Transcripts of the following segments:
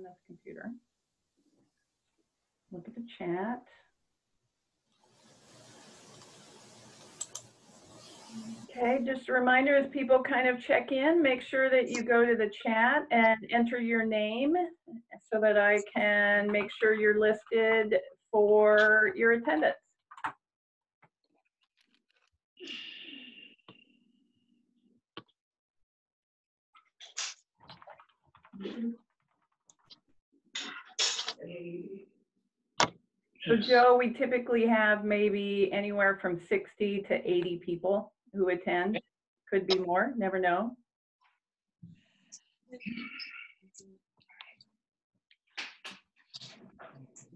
on this computer. Look at the chat. Okay, just a reminder as people kind of check in, make sure that you go to the chat and enter your name so that I can make sure you're listed for your attendance. So Joe, we typically have maybe anywhere from 60 to 80 people who attend. Could be more, never know.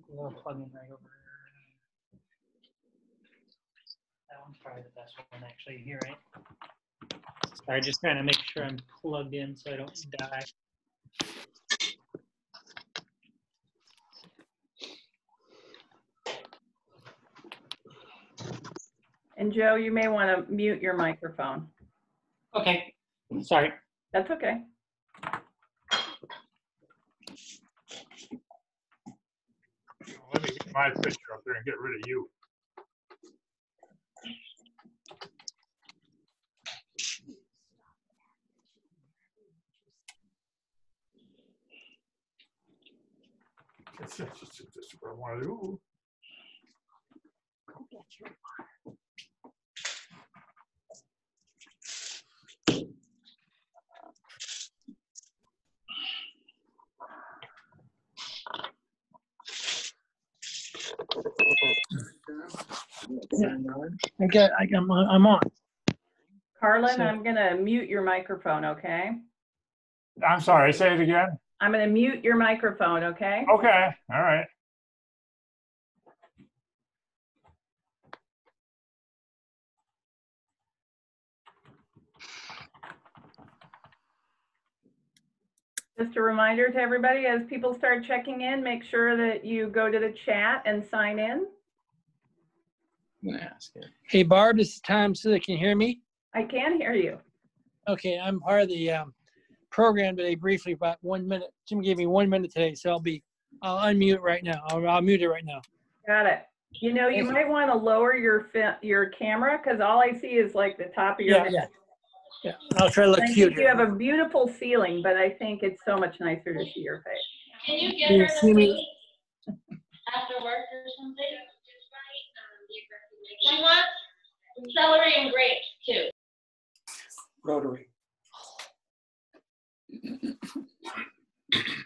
We'll plug in right over. That one's probably the best one actually here, right? Sorry, just trying to make sure I'm plugged in so I don't die. And Joe, you may want to mute your microphone. Okay, sorry. That's okay. Let me get my picture up there and get rid of you. That's, that's, that's that's what I want to do. I get, I, I'm, on- I'm on. Carlin, So- I'm going to mute your microphone, okay? I'm sorry, say it again. I'm going to mute your microphone, okay? Okay, all right. Just a reminder to everybody, as people start checking in, make sure that you go to the chat and sign in. I'm gonna ask it. Hey Barb, this is Tom Sick. Can you hear me? I can hear you. Okay, I'm part of the um, program today briefly, about one minute. Jim gave me one minute today, so I'll be, I'll unmute right now. I'll, I'll mute it right now. Got it. You know, you Thank you. might want to lower your, fi- your camera because all I see is like the top of your Yeah, head. yeah. Yeah, I'll try to look I cute think you have a beautiful ceiling, but I think it's so much nicer to see your face. Can you Can get you her see the me? link after work or something? She wants celery and grapes too. Rotary.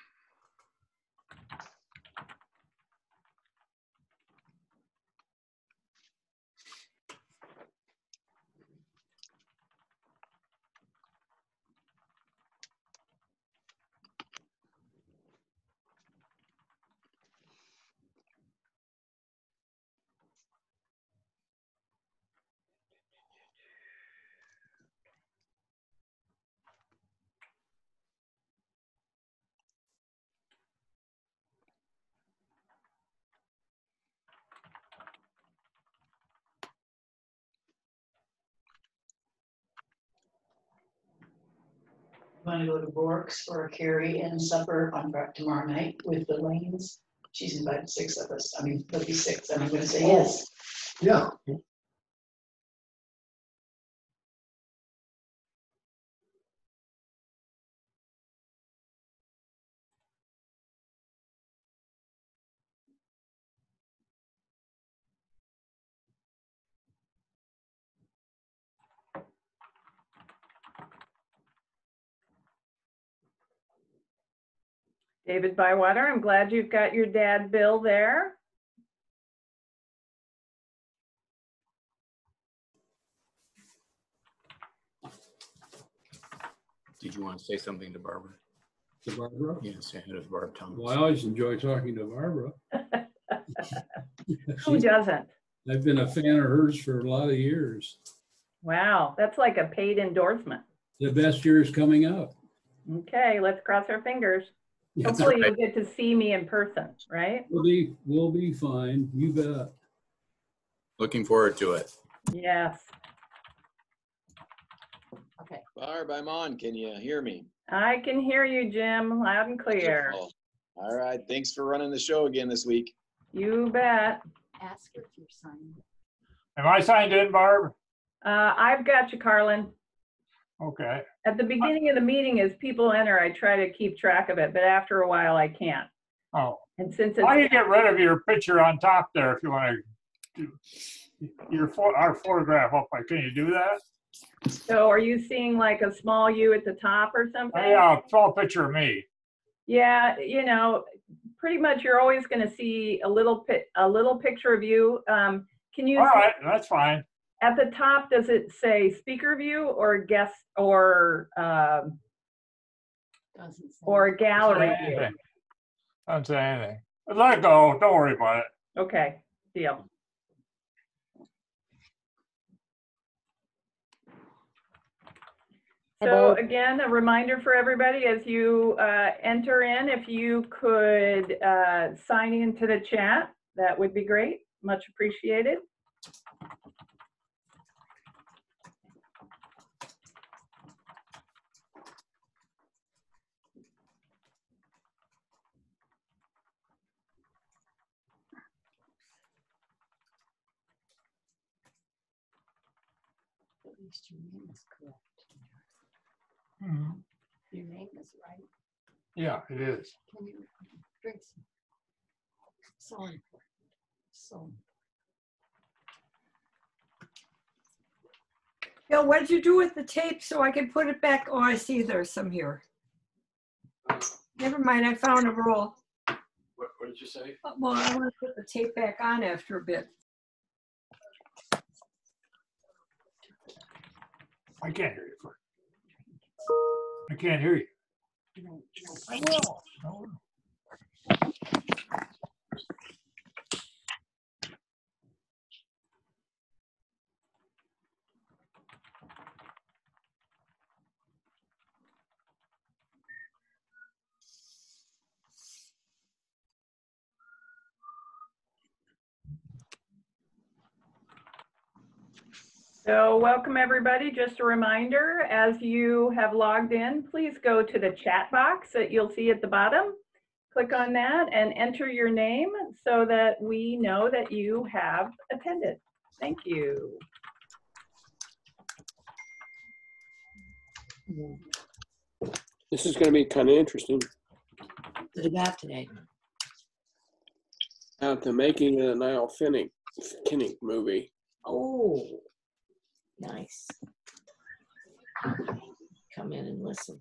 Want to go to Bork's for a carry and supper on tomorrow night with the Lanes? She's invited six of us. I mean, there'll be six, and I'm gonna say yes. Yeah. David Bywater, I'm glad you've got your dad Bill there. Did you want to say something to Barbara? To Barbara. Yeah, say hi to Barb Thomas. Well, I always enjoy talking to Barbara. Who doesn't? I've been a fan of hers for a lot of years. Wow, that's like a paid endorsement. The best year is coming up. Okay, let's cross our fingers. Yeah, Hopefully you'll get to see me in person, right? We'll be, we'll be fine. You bet. Looking forward to it. Yes. Okay. Barb, I'm on. Can you hear me? I can hear you, Jim, loud and clear. Wonderful. All right, thanks for running the show again this week. You bet. Ask if you're signed. In. Am I signed in, Barb? Uh, I've got you, Carlin. Okay. At the beginning of the meeting, as people enter, I try to keep track of it, but after a while, I can't. Oh, And since why don't you it's, get rid of your picture on top there if you want to? do Your, pho- our photograph up, there. can you do that? so are you seeing like a small U at the top or something? Yeah, small picture of me. Yeah, you know, pretty much you're always going to see a little pi- a little picture of you. Um, can you All right, that's fine. At the top? Does it say speaker view or guest or um, Doesn't say. or gallery Doesn't say view? anything. Doesn't say anything. Let it go, don't worry about it. Okay, deal. So About- again, a reminder for everybody, as you uh, enter in, if you could uh, sign into the chat, that would be great. Much appreciated. Least your name is correct. Mhm. Your name is right. Yeah, it is. Can you drink some? So important. So. Bill, what did you do with the tape so I can put it back? Oh, I see there's some here. Never mind, I found a roll. What, what did you say? Well, I want to put the tape back on after a bit. I can't hear you. I can't hear you. I will. I will. So welcome, everybody. Just a reminder, as you have logged in, please go to the chat box that you'll see at the bottom. Click on that and enter your name so that we know that you have attended. Thank you. This is gonna be kind of interesting. What did you got today? About the making of the Nile Finnick, Kinnick movie. Oh, nice. Come in and listen.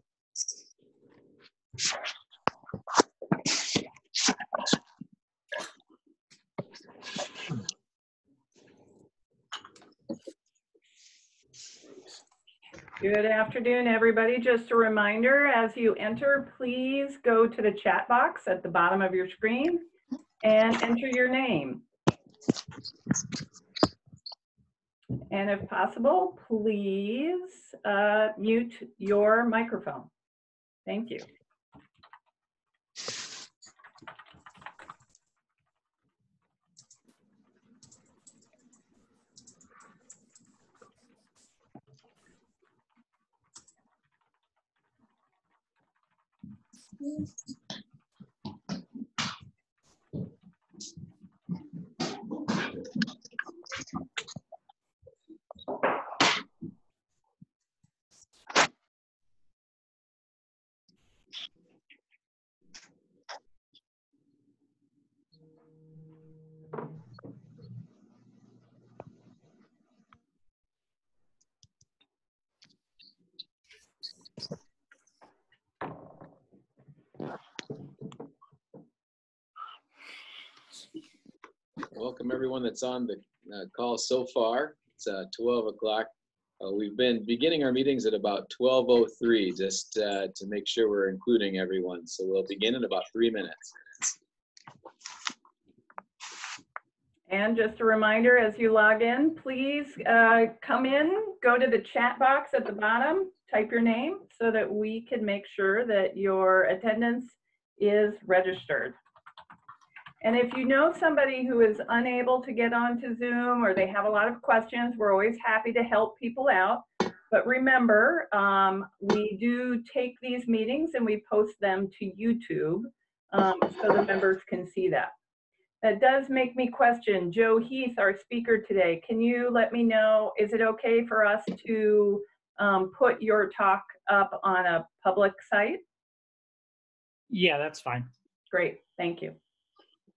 Good afternoon, everybody. Just a reminder, as you enter, please go to the chat box at the bottom of your screen and enter your name. And if possible, please uh, mute your microphone. Thank you. Everyone that's on the uh, call so far. It's uh, 12 o'clock. Uh, We've been beginning our meetings at about 12:03, just uh, to make sure we're including everyone. So we'll begin in about three minutes. And just a reminder, as you log in, please uh, come in, go to the chat box at the bottom, type your name so that we can make sure that your attendance is registered. And if you know somebody who is unable to get onto Zoom or they have a lot of questions, we're always happy to help people out. But remember, um, we do take these meetings and we post them to YouTube. um, so the members can see that. That does make me question, Joe Heath, our speaker today, can you let me know, is it okay for us to um, put your talk up on a public site? Yeah, that's fine. Great, thank you.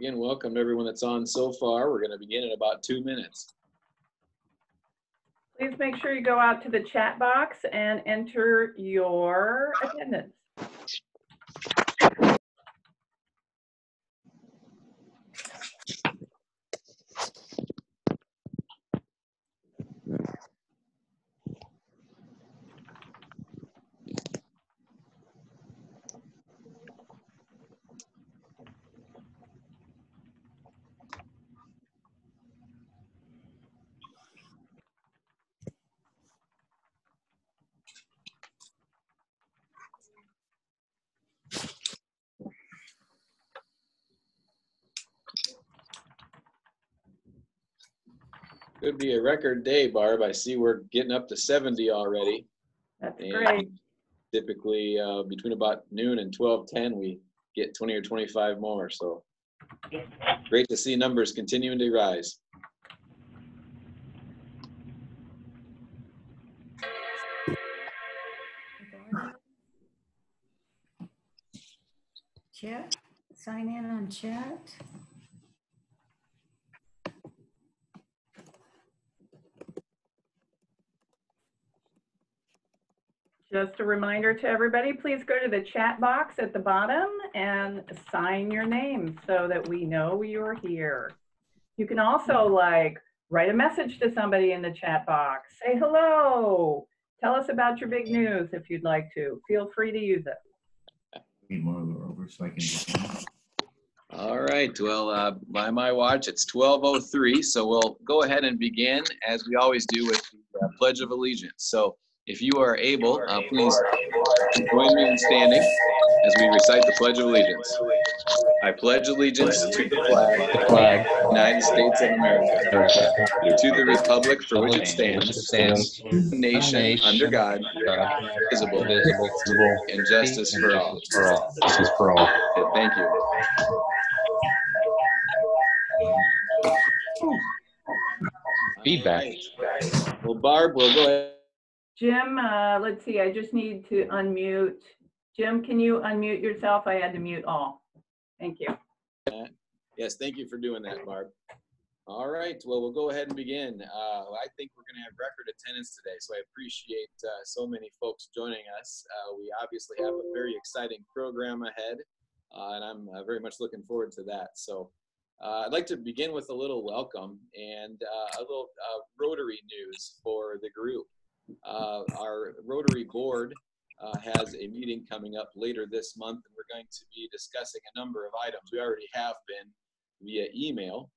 Again, welcome to everyone that's on so far. We're going to begin in about two minutes. Please make sure you go out to the chat box and enter your attendance. Could be a record day, Barb. I see we're getting up to 70 already. That's And great. Typically, uh, between about noon and 12:10, we get 20 or 25 more. So great to see numbers continuing to rise. Chat, sign in on chat. Just a reminder to everybody, please go to the chat box at the bottom and sign your name so that we know you're here. You can also like write a message to somebody in the chat box. Say hello. Tell us about your big news if you'd like to. Feel free to use it. Need more over so I can. All right, well, uh, by my watch, it's 12:03, so we'll go ahead and begin, as we always do, with the uh, Pledge of Allegiance. So if you are able, uh, please join me in standing as we recite the Pledge of Allegiance. I pledge allegiance to the flag, the flag, United States of America, to the republic for which it stands, nation, under God, visible, and justice for all. All. For all. Thank you. Feedback. Well, Barb, we'll go ahead. Jim, uh, let's see, I just need to unmute. Jim, can you unmute yourself? I had to mute all. Thank you. Yes, thank you for doing that, Barb. All right, well, we'll go ahead and begin. Uh, I think we're going to have record attendance today, so I appreciate uh, so many folks joining us. Uh, we obviously have a very exciting program ahead, uh, and I'm very much looking forward to that. So uh, I'd like to begin with a little welcome and uh, a little uh, Rotary news for the group. Uh, our Rotary Board uh, has a meeting coming up later this month, and we're going to be discussing a number of items. We already have been via email,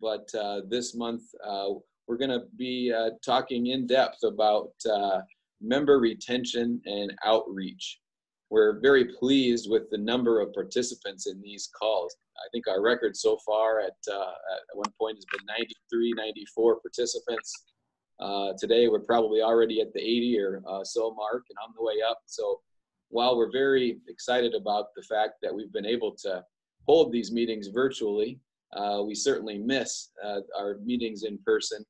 but uh, this month uh, we're going to be uh, talking in depth about uh, member retention and outreach. We're very pleased with the number of participants in these calls. I think our record so far at, at one point has been 93, 94 participants. Uh, today, we're probably already at the 80 or uh, so mark and on the way up. So while we're very excited about the fact that we've been able to hold these meetings virtually, uh, we certainly miss uh, our meetings in person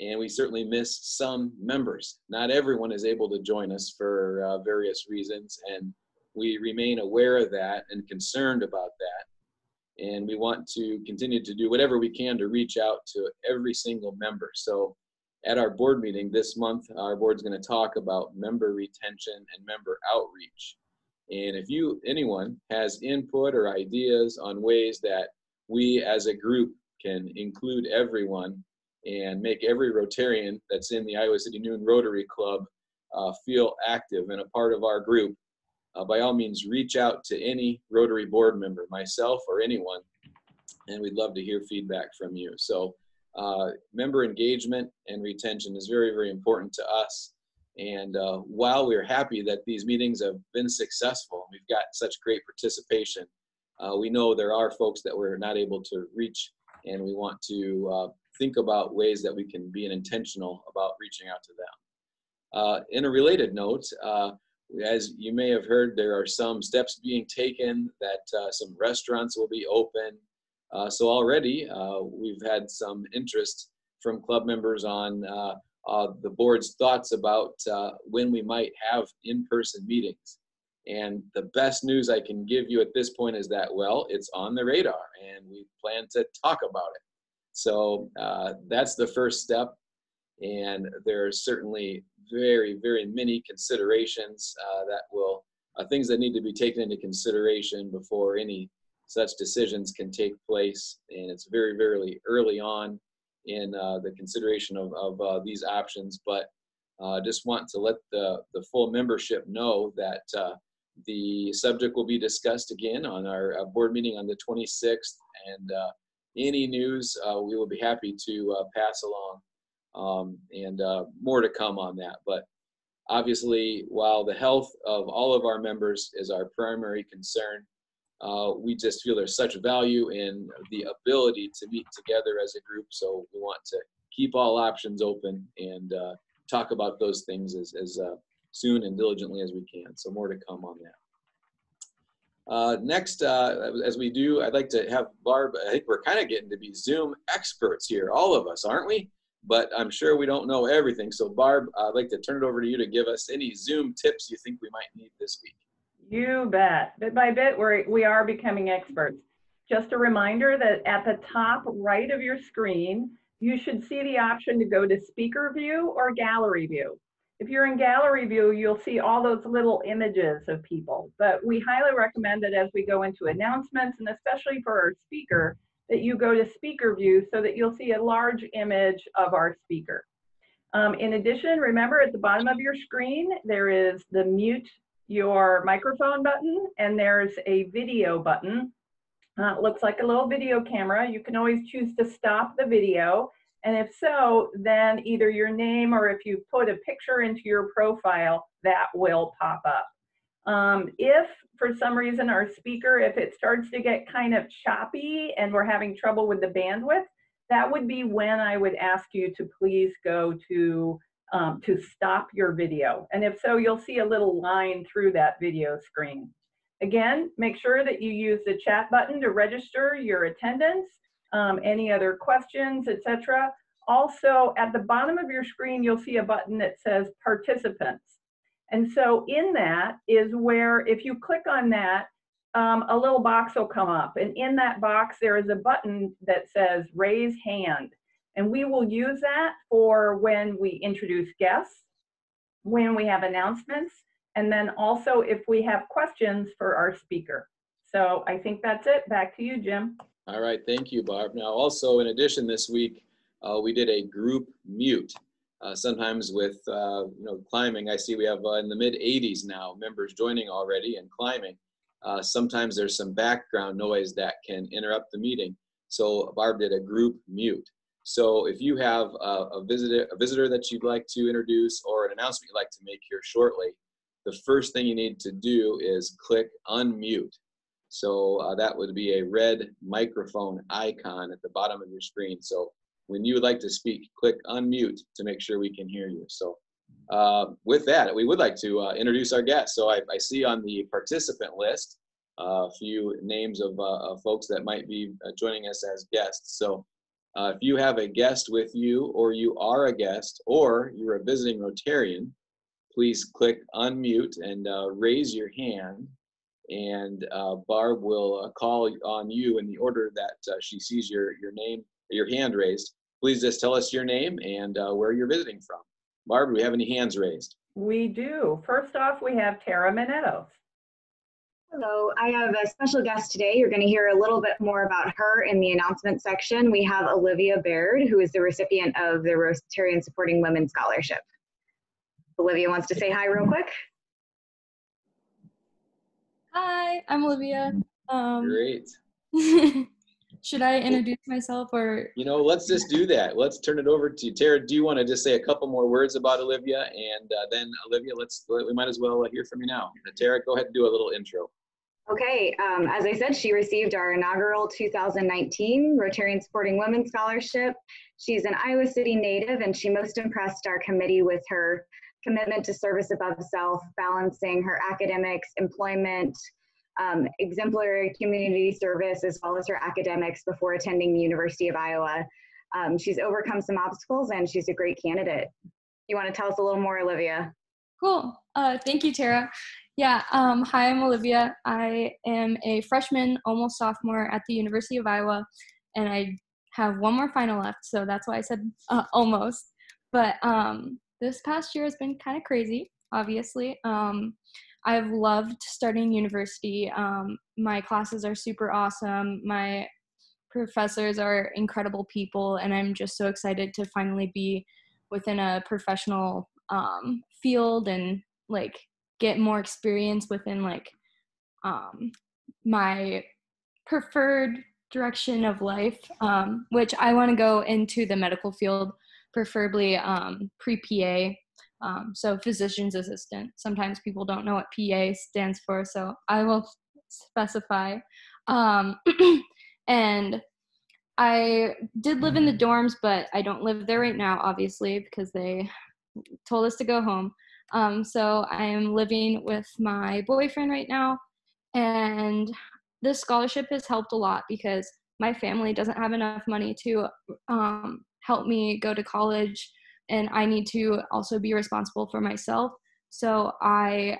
and we certainly miss some members. Not everyone is able to join us for uh, various reasons and we remain aware of that and concerned about that. And we want to continue to do whatever we can to reach out to every single member. So at our board meeting this month, our board's going to talk about member retention and member outreach. And if you, anyone, has input or ideas on ways that we as a group can include everyone and make every Rotarian that's in the Iowa City Noon Rotary Club uh, feel active and a part of our group, uh, by all means, reach out to any Rotary board member, myself or anyone, and we'd love to hear feedback from you. So uh, member engagement and retention is very, very important to us. And uh, while we're happy that these meetings have been successful, and we've got such great participation, uh, we know there are folks that we're not able to reach, and we want to uh, think about ways that we can be intentional about reaching out to them. Uh, in a related note, uh, as you may have heard, there are some steps being taken that some restaurants will be open. Uh, so already uh, we've had some interest from club members on uh, uh, the board's thoughts about when we might have in-person meetings. And the best news I can give you at this point is that, well, it's on the radar and we plan to talk about it. So uh, that's the first step. And there are certainly very, very many considerations uh, that will, uh, things that need to be taken into consideration before any such decisions can take place. And it's very, very early on in uh, the consideration of, of uh, these options. But uh, just want to let the, the full membership know that uh, the subject will be discussed again on our uh, board meeting on the 26th. And uh, any news we will be happy to pass along um, and more to come on that. But obviously, while the health of all of our members is our primary concern, uh, we just feel there's such value in the ability to meet together as a group. So we want to keep all options open and uh, talk about those things as, as uh, soon and diligently as we can. So more to come on that. Uh, next, uh, as we do, I'd like to have Barb, I think we're kind of getting to be Zoom experts here, all of us, aren't we? But I'm sure we don't know everything. So Barb, I'd like to turn it over to you to give us any Zoom tips you think we might need this week. You bet. Bit by bit, we're, we are becoming experts. Just a reminder that at the top right of your screen, you should see the option to go to speaker view or gallery view. If you're in gallery view, you'll see all those little images of people. But we highly recommend that as we go into announcements, and especially for our speaker, that you go to speaker view so that you'll see a large image of our speaker. Um, in addition, remember at the bottom of your screen, there is the mute your microphone button and there's a video button. Uh, it looks like a little video camera. You can always choose to stop the video. And if so, then either your name or if you put a picture into your profile, that will pop up. Um, if for some reason our speaker, if it starts to get kind of choppy and we're having trouble with the bandwidth, that would be when I would ask you to please go to um, to stop your video. And if so, you'll see a little line through that video screen. Again, make sure that you use the chat button to register your attendance, um, any other questions, etc. Also, at the bottom of your screen, you'll see a button that says participants. And so in that is where if you click on that, um, a little box will come up. And in that box, there is a button that says raise hand. And we will use that for when we introduce guests, when we have announcements, and then also if we have questions for our speaker. So I think that's it. Back to you, Jim. All right, thank you, Barb. Now, also in addition, this week uh, we did a group mute. Uh, sometimes with uh, you know climbing, I see we have uh, in the mid 80s now members joining already and climbing. Uh, sometimes there's some background noise that can interrupt the meeting. So Barb did a group mute. So if you have a, a, visitor, a visitor that you'd like to introduce or an announcement you'd like to make here shortly, the first thing you need to do is click unmute. So uh, that would be a red microphone icon at the bottom of your screen. So when you would like to speak, click unmute to make sure we can hear you. So uh, with that, we would like to uh, introduce our guests. So I, I, see on the participant list uh, a few names of, uh, of, folks that might be uh, joining us as guests. So uh, if you have a guest with you, or you are a guest, or you're a visiting Rotarian, please click unmute and uh, raise your hand. And uh, Barb will uh, call on you in the order that uh, she sees your, your name, your hand raised. Please just tell us your name and uh, where you're visiting from. Barb, do we have any hands raised? We do. First off, we have Tara Minetos. Hello, I have a special guest today. You're going to hear a little bit more about her in the announcement section. We have Olivia Baird, who is the recipient of the Rotarian Supporting Women Scholarship. Olivia wants to say hi real quick. Hi, I'm Olivia. Um, Great. Should I introduce myself or? You know, let's just do that. Let's turn it over to you. Tara, do you want to just say a couple more words about Olivia? And uh, then Olivia, let's, we might as well hear from you now. Uh, Tara, go ahead and do a little intro. Okay, um, as I said, she received our inaugural 2019 Rotarian Supporting Women Scholarship. She's an Iowa City native and she most impressed our committee with her commitment to service above self, balancing her academics, employment, um, exemplary community service, as well as her academics before attending the University of Iowa. Um, she's overcome some obstacles and she's a great candidate. You want to tell us a little more, Olivia? Cool. Uh, thank you, Tara. Yeah, um, hi, I'm Olivia. I am a freshman, almost sophomore at the University of Iowa, and I have one more final left, so that's why I said uh, almost. But um, this past year has been kind of crazy, obviously. Um, I've loved starting university. Um, my classes are super awesome. My professors are incredible people, and I'm just so excited to finally be within a professional um, field and like get more experience within like um, my preferred direction of life, um, which I want to go into the medical field, preferably um, pre PA. Um, so, physician's assistant. Sometimes people don't know what PA stands for, so I will specify. Um, and I did live in the dorms, but I don't live there right now, obviously, because they told us to go home. Um, so I am living with my boyfriend right now, and this scholarship has helped a lot because my family doesn't have enough money to um, help me go to college, and I need to also be responsible for myself. So I,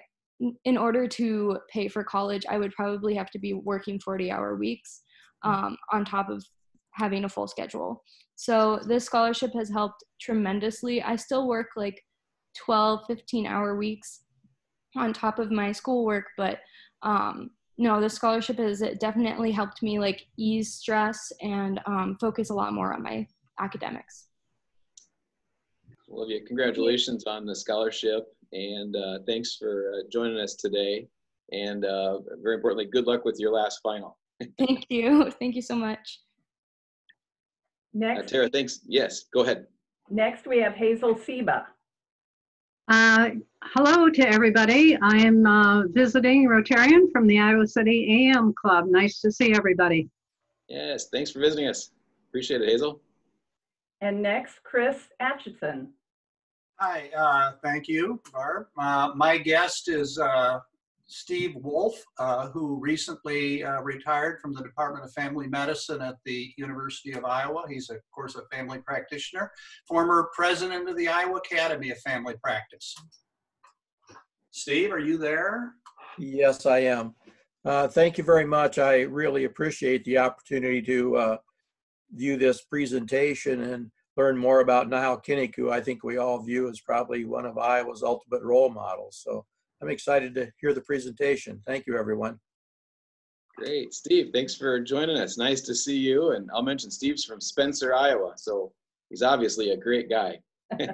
in order to pay for college, I would probably have to be working 40-hour weeks um, on top of having a full schedule. So this scholarship has helped tremendously. I still work like 12, 15 hour weeks on top of my schoolwork, but um, no, the scholarship has it definitely helped me like ease stress and um, focus a lot more on my academics. Olivia, congratulations on the scholarship and uh, thanks for uh, joining us today. And uh, very importantly, good luck with your last final. Thank you. Thank you so much. Next, Tara, thanks. Yes, go ahead. next we have Hazel Seba. Uh, hello to everybody. I am uh, visiting Rotarian from the Iowa City AM Club. Nice to see everybody. Yes, thanks for visiting us. Appreciate it, Hazel. And next, Chris Atchison. Hi, uh, thank you, Barb. Uh, my guest is uh, Steve Wolf, uh, who recently uh, retired from the Department of Family Medicine at the University of Iowa. He's, of course, a family practitioner, former president of the Iowa Academy of Family Practice. Steve, are you there? Yes, I am. Uh, thank you very much. I really appreciate the opportunity to uh, view this presentation and learn more about Nile Kinnick, who I think we all view as probably one of Iowa's ultimate role models. So I'm excited to hear the presentation. Thank you, everyone. Great. Steve, thanks for joining us. Nice to see you. And I'll mention Steve's from Spencer, Iowa. So he's obviously a great guy.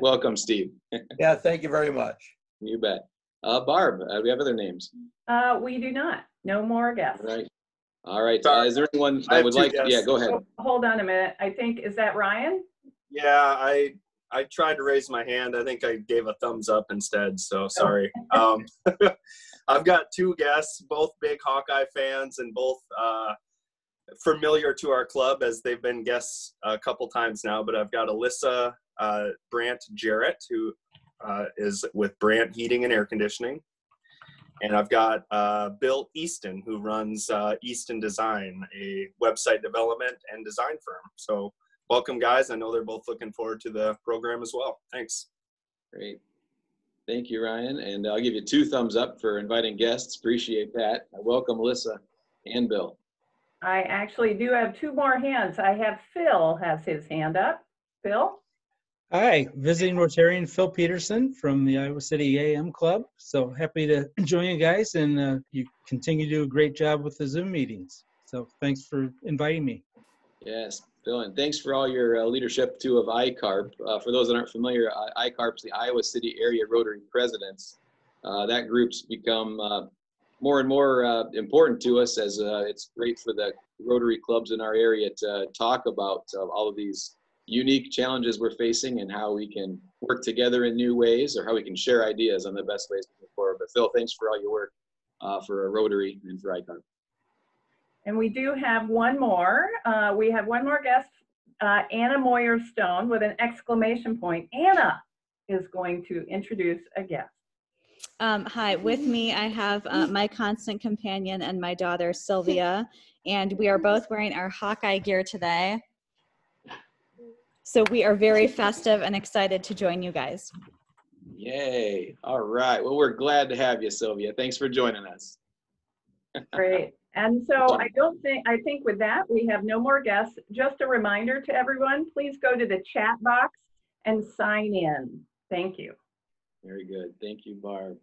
Welcome, Steve. yeah, thank you very much. You bet. Uh, Barb, uh, do we have other names? Uh, we do not. No more guests. All right. All right. Uh, is there anyone that would like? Yeah, go ahead. Oh, Hold on a minute. I think, is that Ryan? Yeah, I I tried to raise my hand. I think I gave a thumbs up instead. So sorry. um, I've got two guests, both big Hawkeye fans and both uh, familiar to our club as they've been guests a couple times now. But I've got Alyssa uh, Brandt Jarrett, who uh, is with Brandt Heating and Air Conditioning. And I've got uh, Bill Easton, who runs uh, Easton Design, a website development and design firm. So welcome, guys. I know they're both looking forward to the program as well. Thanks. Great. Thank you, Ryan. And I'll give you two thumbs up for inviting guests. Appreciate that. I welcome, Alyssa and Bill. I actually do have two more hands. I have Phil has his hand up. Phil? Hi, visiting Rotarian Phil Peterson from the Iowa City AM Club. So happy to join you guys, and uh, you continue to do a great job with the Zoom meetings. So thanks for inviting me. Yes, Phil, and thanks for all your uh, leadership too of ICARP. Uh, for those that aren't familiar, ICARP's the Iowa City Area Rotary Presidents. Uh, that group's become uh, more and more uh, important to us as uh, it's great for the Rotary clubs in our area to talk about uh, all of these unique challenges we're facing and how we can work together in new ways or how we can share ideas on the best ways to move forward. But Phil, thanks for all your work uh, for Rotary and for ICAR. And we do have one more. Uh, we have one more guest, uh, Anna Moyer Stone, with an exclamation point. Anna is going to introduce a guest. Um, hi, with me I have uh, my constant companion and my daughter Sylvia, and we are both wearing our Hawkeye gear today. So we are very festive and excited to join you guys. Yay. All right. Well, we're glad to have you, Sylvia. Thanks for joining us. Great. And so I don't think, I think with that, we have no more guests. Just a reminder to everyone, please go to the chat box and sign in. Thank you. Very good. Thank you, Barb.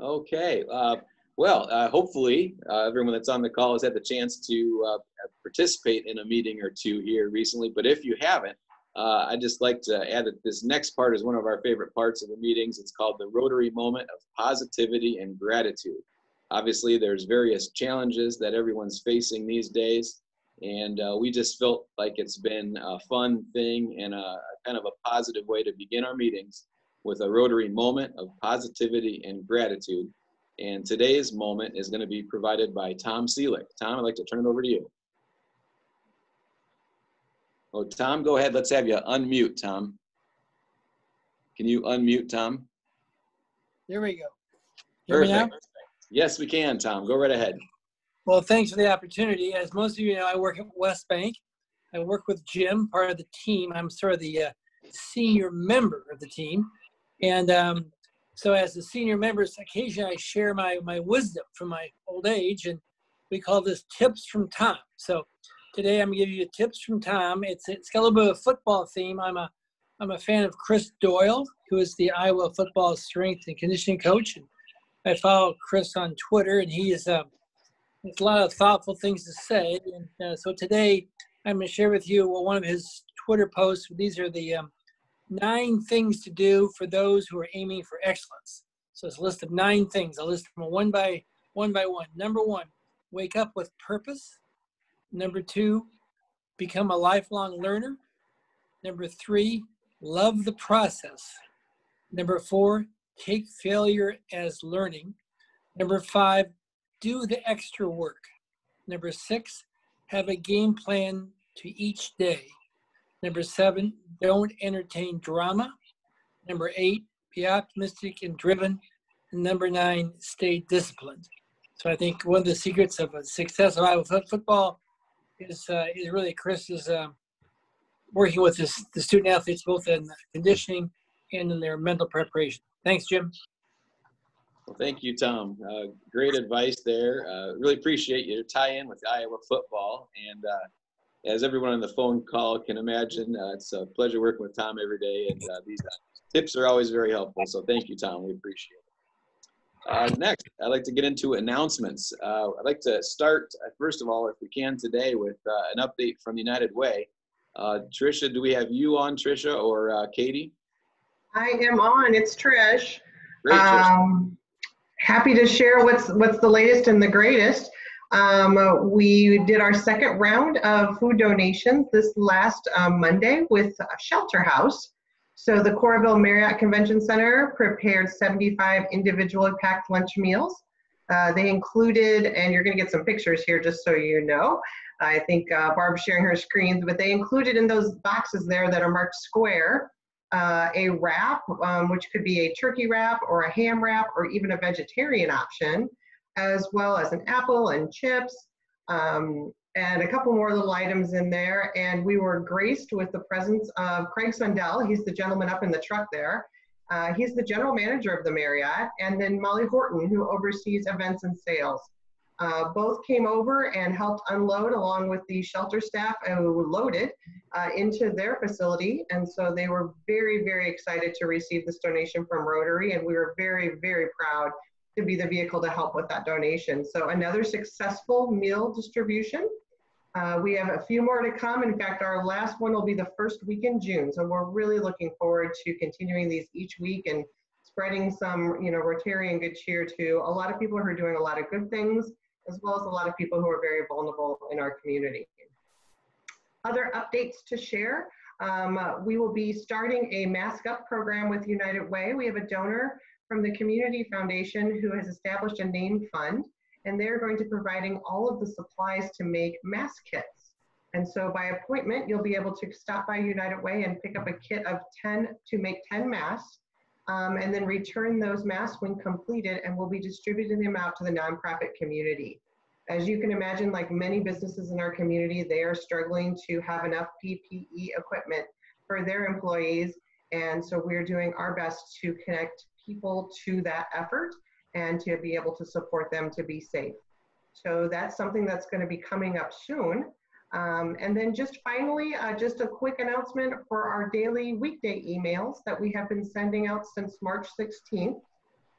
Okay. Uh, well, uh, hopefully uh, everyone that's on the call has had the chance to uh, participate in a meeting or two here recently. But if you haven't, uh, I'd just like to add that this next part is one of our favorite parts of the meetings. It's called the Rotary Moment of Positivity and Gratitude. Obviously, there's various challenges that everyone's facing these days, and uh, we just felt like it's been a fun thing and a kind of a positive way to begin our meetings with a Rotary Moment of Positivity and Gratitude. And today's moment is going to be provided by Tom Seelick. Tom, I'd like to turn it over to you. Oh, Tom, go ahead. Let's have you unmute, Tom. Can you unmute, Tom? There we go. Hear? Perfect. Yes, we can, Tom. Go right ahead. Well, thanks for the opportunity. As most of you know, I work at West Bank. I work with Jim, part of the team. I'm sort of the uh, senior member of the team. And um, so as the senior members, occasionally I share my, my wisdom from my old age, and we call this tips from Tom. So today I'm give you tips from Tom. It's, it's got a little bit of a football theme. I'm a, I'm a fan of Chris Doyle, who is the Iowa football strength and conditioning coach. And I follow Chris on Twitter, and he is uh, has a lot of thoughtful things to say. And uh, so today I'm going to share with you one of his Twitter posts. These are the um, nine things to do for those who are aiming for excellence. So it's a list of nine things. I'll list them one by one by one. Number one, wake up with purpose. Number two, become a lifelong learner. Number three, love the process. Number four, take failure as learning. Number five, do the extra work. Number six, have a game plan to each day. Number seven, don't entertain drama. Number eight, be optimistic and driven. And number nine, stay disciplined. So I think one of the secrets of a successful Iowa football is uh, is really Chris is uh, working with the student athletes both in conditioning and in their mental preparation. Thanks, Jim. Well, thank you, Tom. Uh, great advice there. Uh, really appreciate your tie in with Iowa football. And uh, as everyone on the phone call can imagine, uh, it's a pleasure working with Tom every day. And uh, these tips are always very helpful. So thank you, Tom. We appreciate it. Uh, next, I'd like to get into announcements. I'd like to start, first of all, if we can today, with an update from United Way. Tricia, do we have you on, Tricia, or Katie? I am on. It's Trish. Great, Trish. Um, happy to share what's what's the latest and the greatest. Um, we did our second round of food donations this last um, Monday with Shelter House. So the Coralville Marriott Convention Center prepared 75 individually packed lunch meals. Uh, they included, and you're going to get some pictures here just so you know. I think uh, Barb's sharing her screens, but they included in those boxes there that are marked square uh, a wrap, um, which could be a turkey wrap or a ham wrap or even a vegetarian option, as well as an apple and chips um, and a couple more little items in there. And we were graced with the presence of Craig Sundell. He's the gentleman up in the truck there. Uh, he's the general manager of the Marriott, and then Molly Horton, who oversees events and sales. Uh, both came over and helped unload along with the shelter staff who loaded uh, into their facility. And so they were very, very excited to receive this donation from Rotary. And we were very, very proud to be the vehicle to help with that donation. So another successful meal distribution. Uh, we have a few more to come. In fact, our last one will be the first week in June. So we're really looking forward to continuing these each week and spreading some, you know, Rotarian good cheer to a lot of people who are doing a lot of good things, as well as a lot of people who are very vulnerable in our community. Other updates to share. Um, uh, we will be starting a Mask Up program with United Way. We have a donor from the Community Foundation who has established a name fund, and they're going to be providing all of the supplies to make mask kits. And so by appointment, you'll be able to stop by United Way and pick up a kit of 10 to make 10 masks, um, and then return those masks when completed, and we'll be distributing them out to the nonprofit community. As you can imagine, like many businesses in our community, they are struggling to have enough PPE equipment for their employees. And so we're doing our best to connect people to that effort and to be able to support them to be safe. So that's something that's going to be coming up soon. Um, and then just finally, uh, just a quick announcement for our daily weekday emails that we have been sending out since March 16th.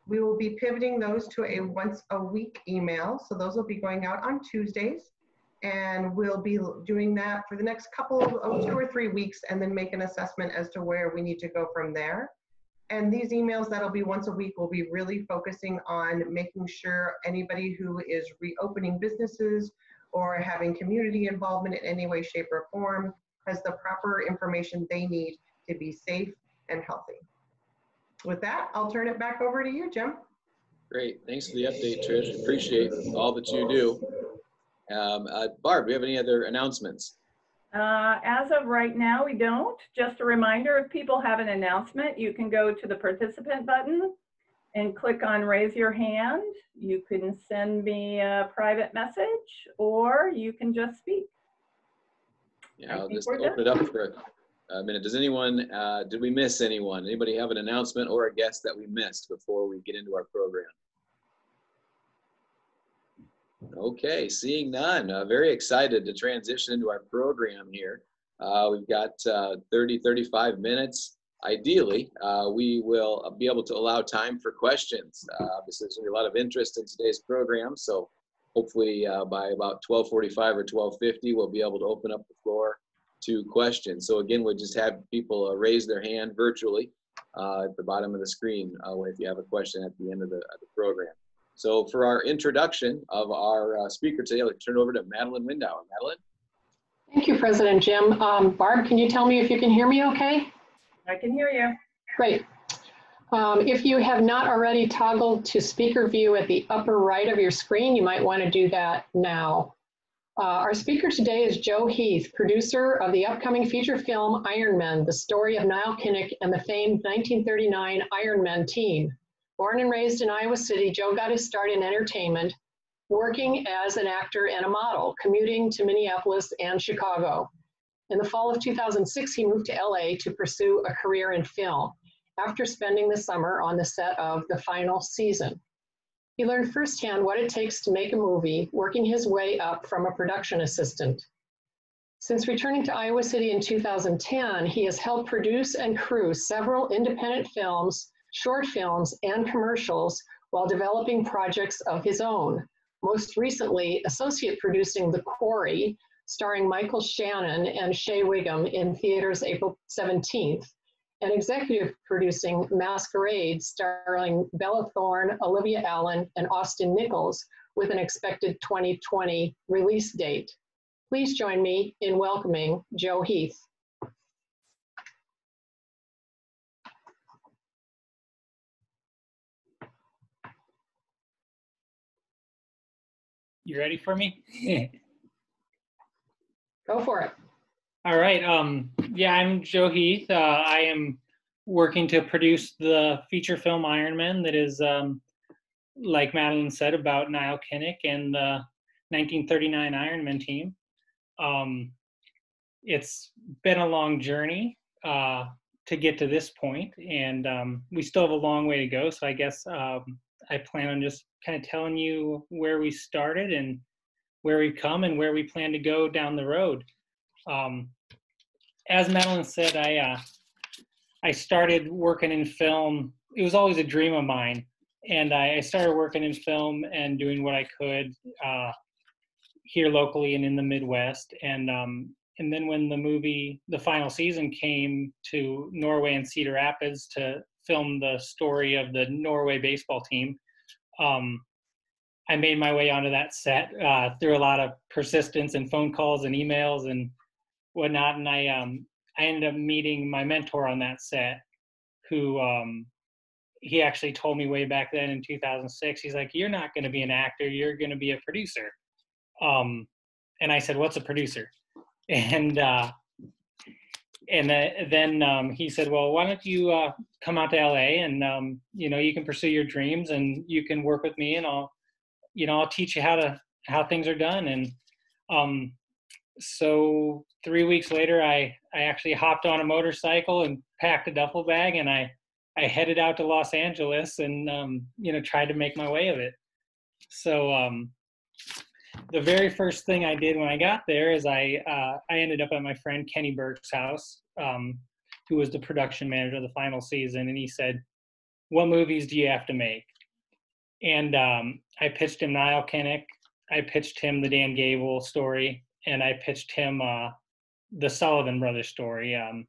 We will be pivoting those to a once a week email. So those will be going out on Tuesdays. And we'll be doing that for the next couple of oh, two or three weeks and then make an assessment as to where we need to go from there. And these emails that'll be once a week will be really focusing on making sure anybody who is reopening businesses or having community involvement in any way, shape, or form has the proper information they need to be safe and healthy. With that, I'll turn it back over to you, Jim. Great. Thanks for the update, Trish. Appreciate all that you do. Um, uh, Barb, do you have any other announcements? Uh, as of right now, we don't. Just a reminder, if people have an announcement, you can go to the participant button and click on raise your hand. You can send me a private message or you can just speak. Yeah, I'll just open it up for a minute. Does anyone, uh, did we miss anyone? Anybody have an announcement or a guest that we missed before we get into our program? Okay, seeing none. Uh, very excited to transition into our program here. Uh, we've got uh, 30, 35 minutes. Ideally, uh, we will be able to allow time for questions. Uh, obviously, there's going to be a lot of interest in today's program, so hopefully uh, by about 1245 or 1250, we'll be able to open up the floor to questions. So again, we'll just have people uh, raise their hand virtually uh, at the bottom of the screen uh, if you have a question at the end of the, of the program. So for our introduction of our uh, speaker today, I'll turn it over to Madeline Windauer. Madeline? Thank you, President Jim. Um, Barb, can you tell me if you can hear me okay? I can hear you. Great. Um, if you have not already toggled to speaker view at the upper right of your screen, you might want to do that now. Uh, our speaker today is Joe Heath, producer of the upcoming feature film Iron Men, the story of Nile Kinnick and the famed 1939 Iron Men team. Born and raised in Iowa City, Joe got his start in entertainment, working as an actor and a model, commuting to Minneapolis and Chicago. In the fall of 2006, he moved to LA to pursue a career in film after spending the summer on the set of the final season. He learned firsthand what it takes to make a movie, working his way up from a production assistant. Since returning to Iowa City in 2010, he has helped produce and crew several independent films, short films, and commercials while developing projects of his own. Most recently, associate producing The Quarry, starring Michael Shannon and Shea Whigham in theaters April 17th, and executive producing Masquerade, starring Bella Thorne, Olivia Allen, and Austin Nichols, with an expected 2020 release date. Please join me in welcoming Joe Heath. You ready for me? Go for it. All right. Um, yeah, I'm Joe Heath. Uh, I am working to produce the feature film Iron Man that is, um, like Madeline said, about Nile Kinnick and the 1939 Iron Man team. Um, it's been a long journey uh, to get to this point, and um, we still have a long way to go. So I guess um, I plan on just kind of telling you where we started and where we've come and where we plan to go down the road. Um, as Madeline said, I uh, I started working in film. It was always a dream of mine, and I, I started working in film and doing what I could uh, here locally and in the Midwest. And um, and then when the movie, the final season, came to Norway and Cedar Rapids to film the story of the Norway baseball team. Um, I made my way onto that set uh, through a lot of persistence and phone calls and emails and whatnot. And I um, I ended up meeting my mentor on that set, who um, he actually told me way back then in 2006. He's like, "You're not going to be an actor. You're going to be a producer." Um, and I said, "What's a producer?" And uh, and then um, he said, "Well, why don't you uh, come out to LA and um, you know you can pursue your dreams and you can work with me and I'll you know I'll teach you how to how things are done." And um, so three weeks later, I I actually hopped on a motorcycle and packed a duffel bag and I I headed out to Los Angeles and um, you know tried to make my way of it. So um, the very first thing I did when I got there is I uh, I ended up at my friend Kenny Burke's house, um, who was the production manager of the final season, and he said, "What movies do you have to make?" And um, I pitched him Nile Kinnick, I pitched him the Dan Gable story, and I pitched him uh, the Sullivan Brothers story. Um,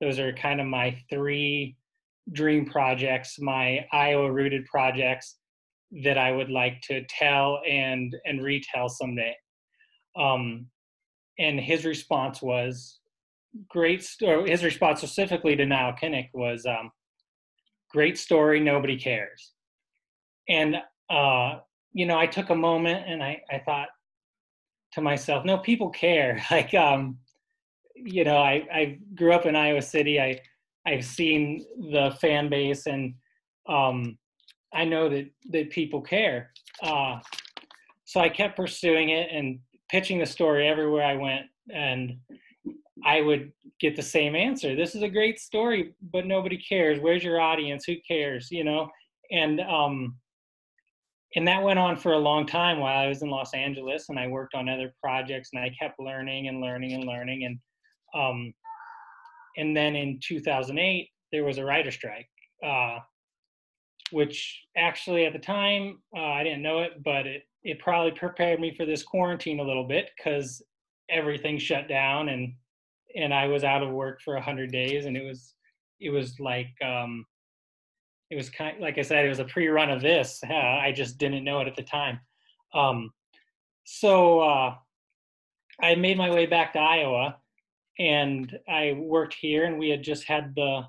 those are kind of my three dream projects, my Iowa rooted projects that I would like to tell and and retell someday. Um, and his response was great. St- his response specifically to Nile Kinnick was um, great story, nobody cares. And uh, you know, I took a moment and I I thought to myself, no, people care. Like um, you know, I I grew up in Iowa City. I I've seen the fan base and um, I know that that people care. Uh, so I kept pursuing it and pitching the story everywhere I went, and I would get the same answer. This is a great story, but nobody cares. Where's your audience? Who cares? You know, and um, and that went on for a long time while I was in Los Angeles, and I worked on other projects, and I kept learning and learning and learning, and um, and then in 2008 there was a writer strike. Uh, which actually at the time uh, I didn't know it, but it it probably prepared me for this quarantine a little bit because everything shut down and and I was out of work for a hundred days, and it was it was like um, it was kind of, like I said, it was a pre-run of this. I just didn't know it at the time. Um, so uh, I made my way back to Iowa, and I worked here, and we had just had the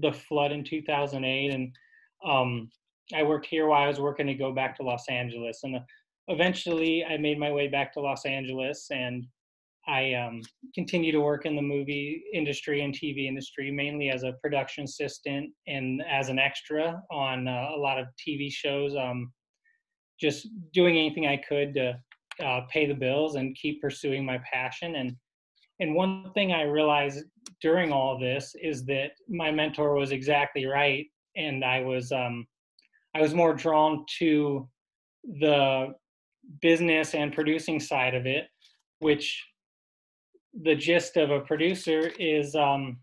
the flood in 2008, and um, I worked here while I was working to go back to Los Angeles, and uh, eventually I made my way back to Los Angeles, and I um, continue to work in the movie industry and TV industry, mainly as a production assistant and as an extra on uh, a lot of TV shows. Um, just doing anything I could to uh, pay the bills and keep pursuing my passion. And and one thing I realized during all this is that my mentor was exactly right and I was um, I was more drawn to the business and producing side of it, which the gist of a producer is um,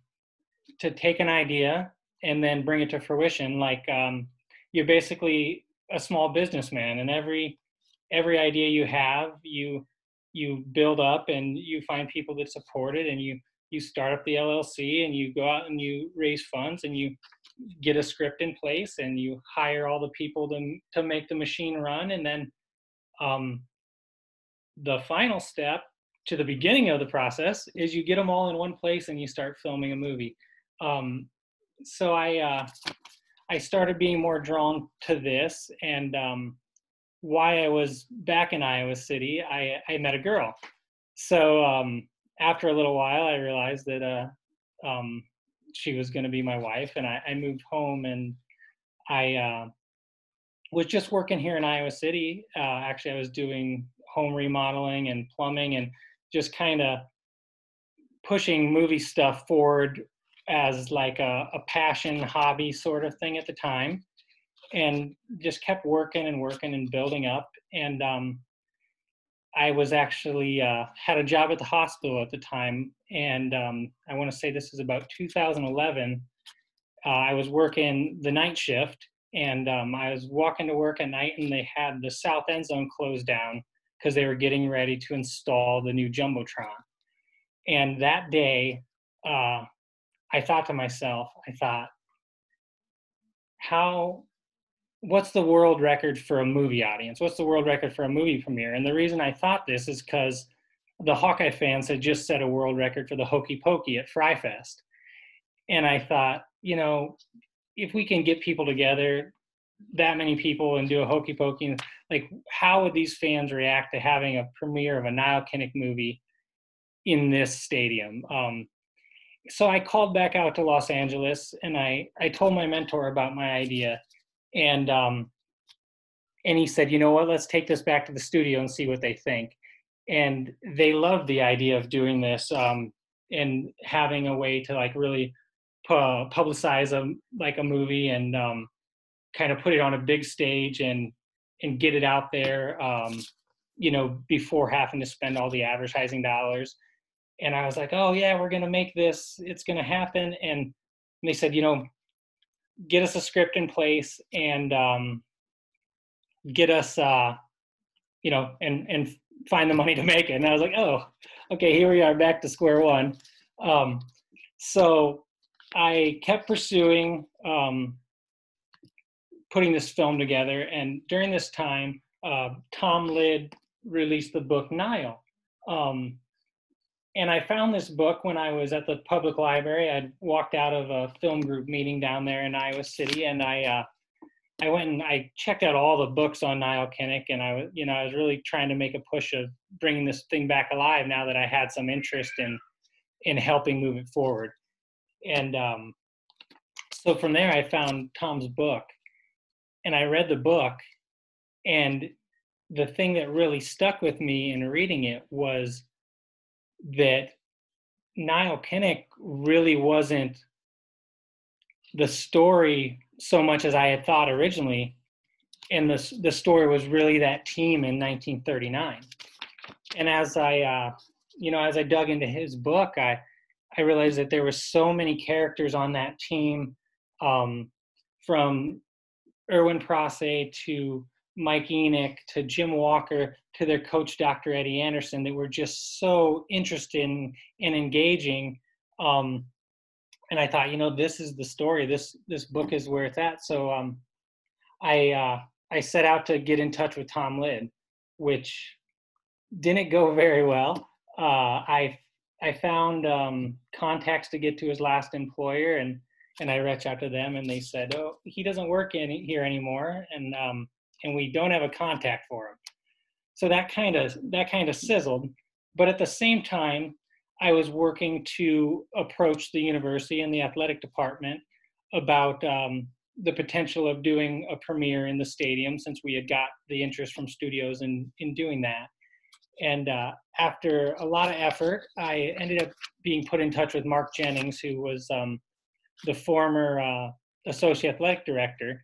to take an idea and then bring it to fruition. Like um, you're basically a small businessman, and every every idea you have, you you build up and you find people that support it, and you you start up the LLC and you go out and you raise funds and you get a script in place and you hire all the people to, to make the machine run and then um, the final step to the beginning of the process is you get them all in one place and you start filming a movie um, so i uh, i started being more drawn to this and um, why i was back in iowa city i i met a girl so um, after a little while i realized that uh, um, she was going to be my wife, and I, I moved home, and I uh, was just working here in Iowa City. Uh, actually, I was doing home remodeling and plumbing, and just kind of pushing movie stuff forward as like a, a passion hobby sort of thing at the time. And just kept working and working and building up. And um, I was actually uh, had a job at the hospital at the time, and um, I want to say this is about 2011. Uh, I was working the night shift, and um, I was walking to work at night, and they had the south end zone closed down because they were getting ready to install the new jumbotron. And that day, uh, I thought to myself, I thought, how what's the world record for a movie audience? What's the world record for a movie premiere? And the reason I thought this is because the Hawkeye fans had just set a world record for the Hokey Pokey at Fry Fest. And I thought, you know, if we can get people together, that many people, and do a Hokey Pokey, like how would these fans react to having a premiere of a Nile Kinnick movie in this stadium? Um, so I called back out to Los Angeles and I, I told my mentor about my idea and um, and he said, you know what, let's take this back to the studio and see what they think. And they loved the idea of doing this um, and having a way to like really pu- publicize a like a movie and um, kind of put it on a big stage and and get it out there, um, you know, before having to spend all the advertising dollars. And I was like, oh yeah, we're gonna make this. It's gonna happen. And they said, you know, get us a script in place and um, get us uh, you know and and find the money to make it and i was like oh okay here we are back to square one um, so i kept pursuing um, putting this film together and during this time uh, tom lid released the book nile um, and I found this book when I was at the public library. I walked out of a film group meeting down there in Iowa City, and I uh, I went and I checked out all the books on Nile Kinnick, and I was you know I was really trying to make a push of bringing this thing back alive now that I had some interest in in helping move it forward. And um, so from there, I found Tom's book, and I read the book, and the thing that really stuck with me in reading it was that Nile Kinnick really wasn't the story so much as I had thought originally. And the, the story was really that team in 1939. And as I, uh, you know, as I dug into his book, I, I realized that there were so many characters on that team, um, from Erwin Prasse to Mike Enich to Jim Walker to their coach, Dr. Eddie Anderson, that were just so interested in, in engaging. Um, and I thought, you know, this is the story. This this book is where it's at. So um, I uh, I set out to get in touch with Tom Lid, which didn't go very well. Uh, I I found um, contacts to get to his last employer, and and I reached out to them, and they said, oh, he doesn't work in here anymore, and um, and we don't have a contact for him. So that kind of that kind of sizzled. But at the same time, I was working to approach the university and the athletic department about um, the potential of doing a premiere in the stadium since we had got the interest from studios in in doing that. And uh, after a lot of effort, I ended up being put in touch with Mark Jennings, who was um, the former uh, associate athletic director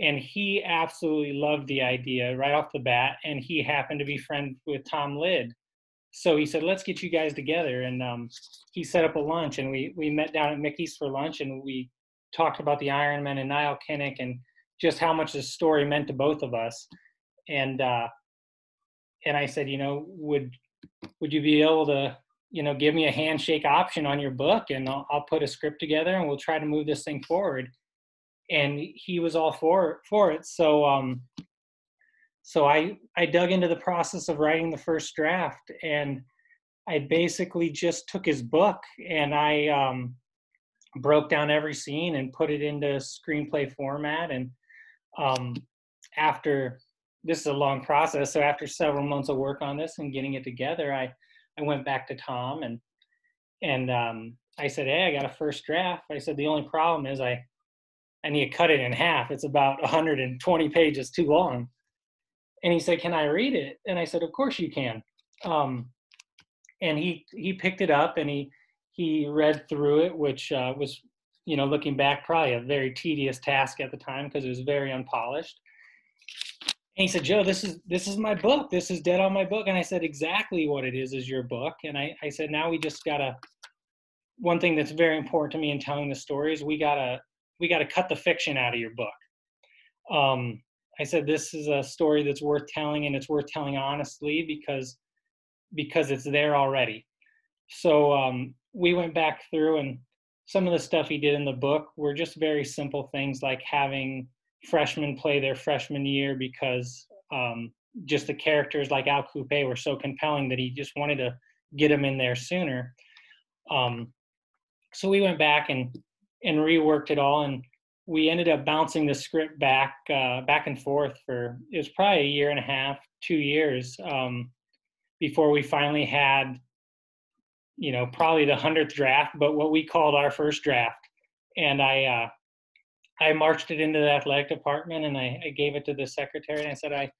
and he absolutely loved the idea right off the bat and he happened to be friends with tom lid so he said let's get you guys together and um, he set up a lunch and we we met down at mickey's for lunch and we talked about the ironman and nile kinnick and just how much the story meant to both of us. And uh, and i said you know would would you be able to you know give me a handshake option on your book and I'll, I'll put a script together and we'll try to move this thing forward and he was all for for it. So um, so I I dug into the process of writing the first draft, and I basically just took his book and I um, broke down every scene and put it into screenplay format. And um, after this is a long process, so after several months of work on this and getting it together, I I went back to Tom and and um, I said, "Hey, I got a first draft." I said, "The only problem is I I need to cut it in half. It's about 120 pages too long. And he said, Can I read it? And I said, Of course you can. Um, and he he picked it up and he he read through it, which uh, was, you know, looking back, probably a very tedious task at the time because it was very unpolished. And he said, Joe, this is this is my book. This is dead on my book. And I said, exactly what it is is your book. And I, I said, now we just gotta one thing that's very important to me in telling the story is we gotta we got to cut the fiction out of your book. Um, I said this is a story that's worth telling, and it's worth telling honestly because because it's there already. So um, we went back through and some of the stuff he did in the book were just very simple things like having freshmen play their freshman year because um, just the characters like Al Couppee were so compelling that he just wanted to get them in there sooner. Um, so we went back and and reworked it all, and we ended up bouncing the script back uh, back and forth for it was probably a year and a half, two years um, before we finally had, you know, probably the hundredth draft, but what we called our first draft. And I uh, I marched it into the athletic department and I, I gave it to the secretary and I said I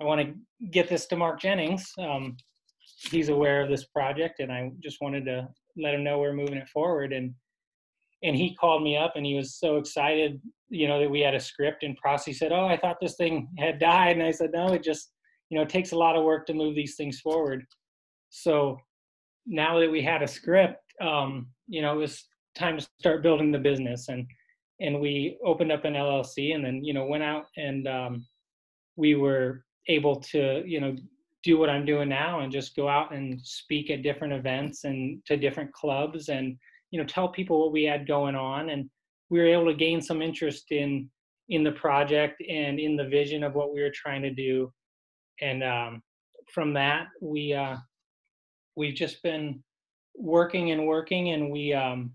I want to get this to Mark Jennings. Um, he's aware of this project and I just wanted to let him know we're moving it forward and and he called me up and he was so excited, you know, that we had a script and Prosty said, Oh, I thought this thing had died. And I said, No, it just, you know, it takes a lot of work to move these things forward. So now that we had a script, um, you know, it was time to start building the business and and we opened up an LLC and then, you know, went out and um, we were able to, you know, do what I'm doing now and just go out and speak at different events and to different clubs and you know tell people what we had going on. And we were able to gain some interest in in the project and in the vision of what we were trying to do. And um, from that we uh, we've just been working and working and we um,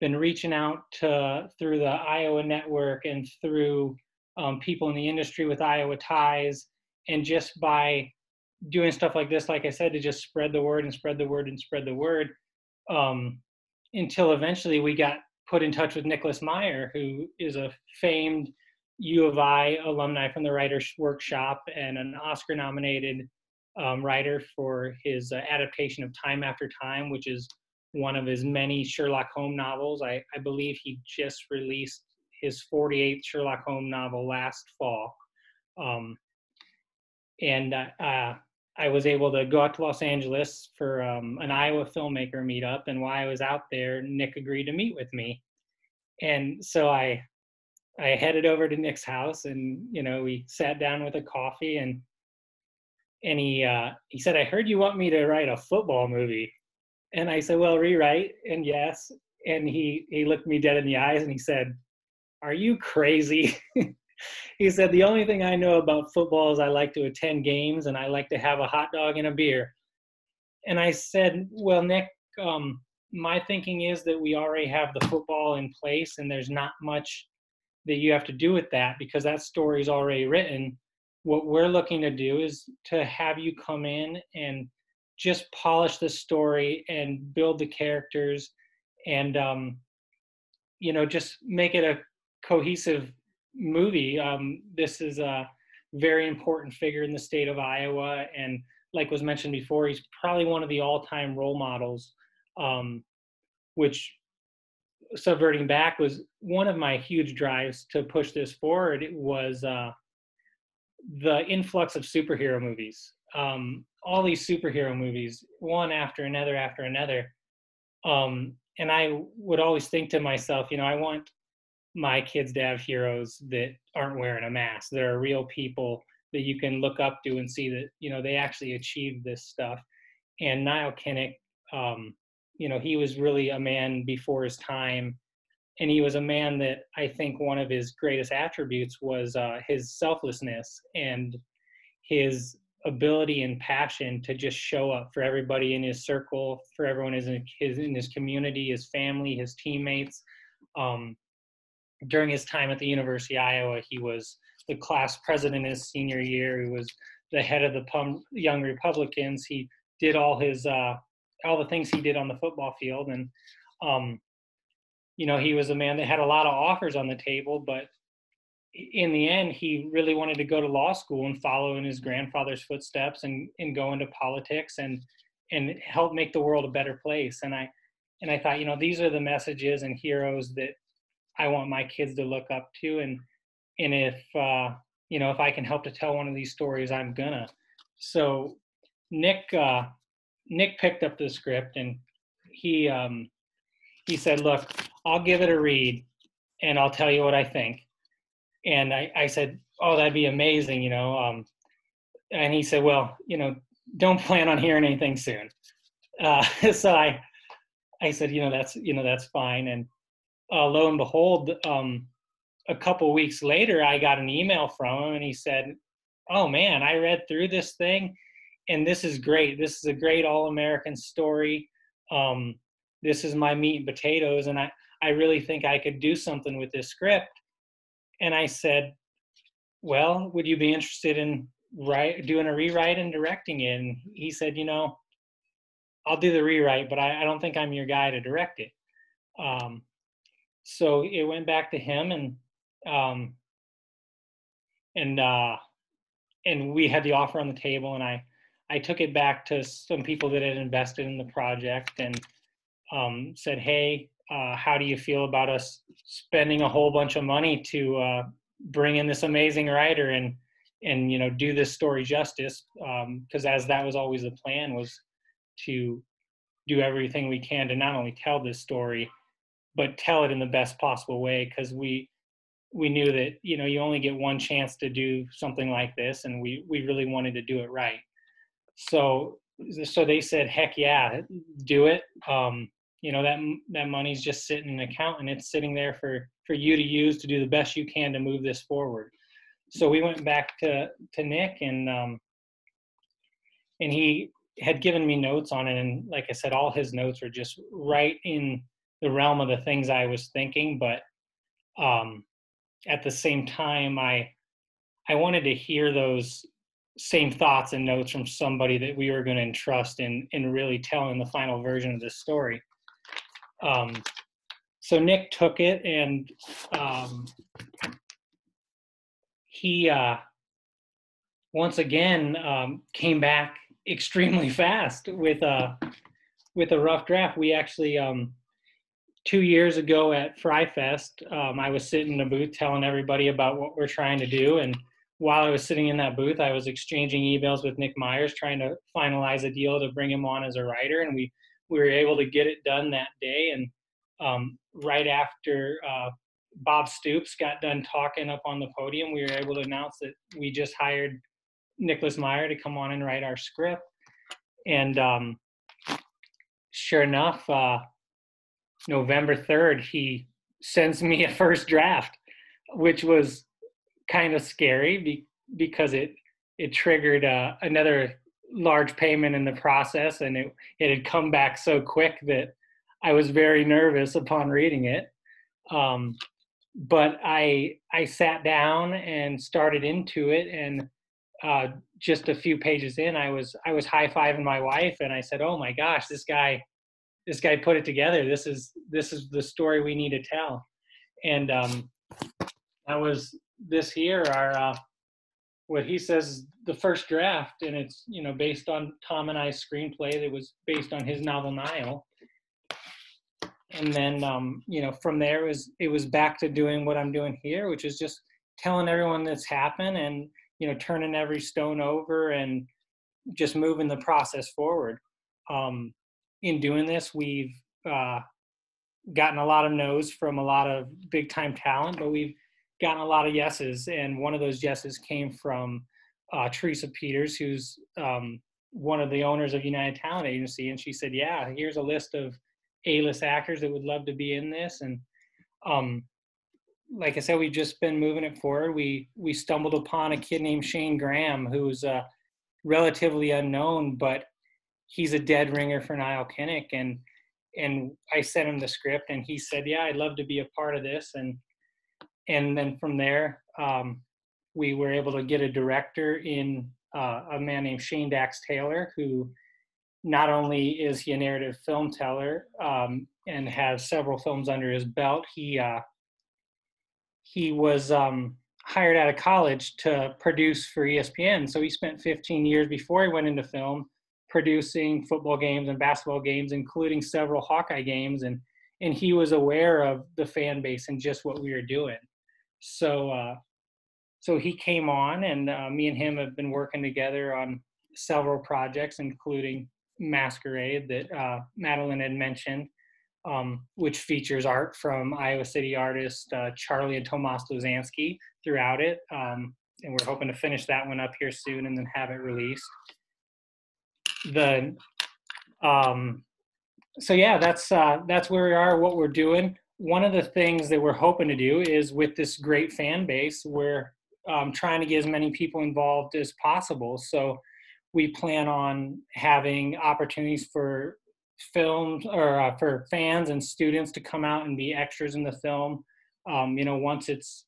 been reaching out to through the iowa network and through um, people in the industry with iowa ties and just by doing stuff like this like i said to just spread the word and spread the word and spread the word um, until eventually we got put in touch with Nicholas Meyer, who is a famed U of I alumni from the Writers Workshop and an Oscar nominated um, writer for his uh, adaptation of Time After Time, which is one of his many Sherlock Holmes novels. I, I believe he just released his 48th Sherlock Holmes novel last fall. Um, and uh, uh, I was able to go out to Los Angeles for um, an Iowa filmmaker meetup, and while I was out there, Nick agreed to meet with me, and so I I headed over to Nick's house, and you know we sat down with a coffee, and and he uh, he said, "I heard you want me to write a football movie," and I said, "Well, rewrite," and yes, and he he looked me dead in the eyes, and he said, "Are you crazy?" he said, The only thing I know about football is I like to attend games and I like to have a hot dog and a beer. And I said, Well, Nick, um, my thinking is that we already have the football in place and there's not much that you have to do with that because that story is already written. What we're looking to do is to have you come in and just polish the story and build the characters and um, you know just make it a cohesive movie. Um, this is a very important figure in the state of Iowa, and like was mentioned before, he's probably one of the all-time role models. Um, which subverting back was one of my huge drives to push this forward. It was uh, the influx of superhero movies. Um, all these superhero movies, one after another after another. Um, and I would always think to myself, you know, I want my kids to have heroes that aren't wearing a mask. There are real people that you can look up to and see that you know they actually achieved this stuff. And Nile Kinnick, um, you know, he was really a man before his time, and he was a man that I think one of his greatest attributes was uh, his selflessness and his ability and passion to just show up for everybody in his circle, for everyone in his in his community, his family, his teammates. Um, during his time at the University of Iowa, he was the class president his senior year. He was the head of the Pum- Young Republicans. He did all his uh, all the things he did on the football field, and um, you know he was a man that had a lot of offers on the table, but in the end, he really wanted to go to law school and follow in his grandfather's footsteps and and go into politics and and help make the world a better place. And I and I thought, you know, these are the messages and heroes that I want my kids to look up to, and and if uh, you know if I can help to tell one of these stories, I'm gonna. So Nick uh, Nick picked up the script and he um, he said, "Look, I'll give it a read, and I'll tell you what I think." And I, I said, "Oh, that'd be amazing," you know. Um, and he said, "Well, you know, don't plan on hearing anything soon." Uh, so I I said, you know, that's you know that's fine. And uh, lo and behold, um, a couple weeks later, I got an email from him, and he said, "Oh man, I read through this thing, and this is great. This is a great all-American story. Um, this is my meat and potatoes, and I I really think I could do something with this script." And I said, "Well, would you be interested in write doing a rewrite and directing it?" And he said, "You know." I'll do the rewrite, but I, I don't think I'm your guy to direct it. Um, so it went back to him, and um, and uh, and we had the offer on the table, and I I took it back to some people that had invested in the project and um, said, hey, uh, how do you feel about us spending a whole bunch of money to uh, bring in this amazing writer and and you know do this story justice? Because as that was always the plan was to do everything we can to not only tell this story but tell it in the best possible way. Because we we knew that you know you only get one chance to do something like this and we we really wanted to do it right. So so they said heck yeah do it. Um you know that that money's just sitting in an account and it's sitting there for for you to use to do the best you can to move this forward. So we went back to to nick and um and he had given me notes on it and like i said all his notes were just right in the realm of the things i was thinking but um at the same time i i wanted to hear those same thoughts and notes from somebody that we were going to entrust in in really telling the final version of this story um so nick took it and um he uh once again um came back extremely fast with a with a rough draft. We actually um, two years ago at Fry Fest, um, I was sitting in a booth telling everybody about what we're trying to do, and while I was sitting in that booth, I was exchanging emails with Nick Myers, trying to finalize a deal to bring him on as a writer, and we we were able to get it done that day. And um, right after uh, Bob Stoops got done talking up on the podium, we were able to announce that we just hired Nicholas Meyer to come on and write our script. And um, sure enough, uh, November 3rd, he sends me a first draft, which was kind of scary be- because it it triggered uh, another large payment in the process, and it it had come back so quick that I was very nervous upon reading it. Um, but I I sat down and started into it, and uh, just a few pages in, I was I was high fiving my wife, and I said, "Oh my gosh, this guy, this guy put it together. This is this is the story we need to tell." And um, that was this here, our uh, what he says the first draft, and it's you know based on Tom and I's screenplay that was based on his novel Nile. And then um, you know from there it was it was back to doing what I'm doing here, which is just telling everyone that's happened and you know turning every stone over and just moving the process forward um, in doing this we've uh, gotten a lot of no's from a lot of big time talent but we've gotten a lot of yeses and one of those yeses came from uh, teresa peters who's um, one of the owners of united talent agency and she said yeah here's a list of a-list actors that would love to be in this and um, like I said, we've just been moving it forward. We we stumbled upon a kid named Shane Graham, who's uh, relatively unknown, but he's a dead ringer for Nile Kinnick, and and I sent him the script, and he said, "Yeah, I'd love to be a part of this." And and then from there, um, we were able to get a director in uh, a man named Shane Dax Taylor, who not only is he a narrative film teller um, and has several films under his belt, he uh, he was um, hired out of college to produce for ESPN. So he spent 15 years before he went into film producing football games and basketball games, including several Hawkeye games. And, and he was aware of the fan base and just what we were doing. So, uh, so he came on, and uh, me and him have been working together on several projects, including Masquerade that uh, Madeline had mentioned um, which features art from Iowa City artist uh, Charlie and Tomas Luzansky throughout it. Um, and we're hoping to finish that one up here soon and then have it released. The um, so yeah, that's uh, that's where we are. What we're doing. One of the things that we're hoping to do is with this great fan base, we're um, trying to get as many people involved as possible. So we plan on having opportunities for films or uh, for fans and students to come out and be extras in the film. Um, you know, once it's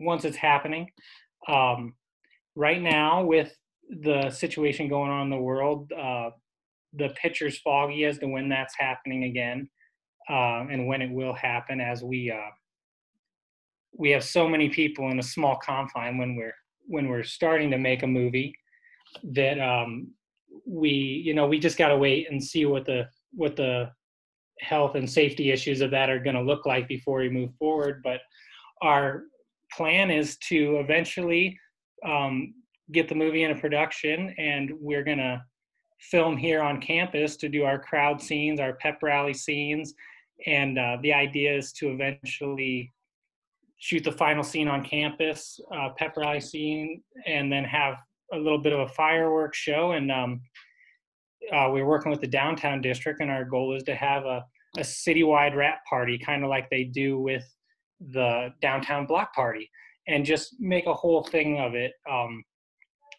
once it's happening. Um, right now, with the situation going on in the world, uh, the picture's foggy as to when that's happening again uh, and when it will happen. As we uh, we have so many people in a small confine when we're when we're starting to make a movie that um, we you know we just got to wait and see what the what the health and safety issues of that are going to look like before we move forward but our plan is to eventually um, get the movie into production and we're going to film here on campus to do our crowd scenes our pep rally scenes and uh, the idea is to eventually shoot the final scene on campus uh, pep rally scene and then have a little bit of a fireworks show. And um, uh, we're working with the downtown district and our goal is to have a, a citywide wrap party kind of like they do with the downtown block party and just make a whole thing of it. Um,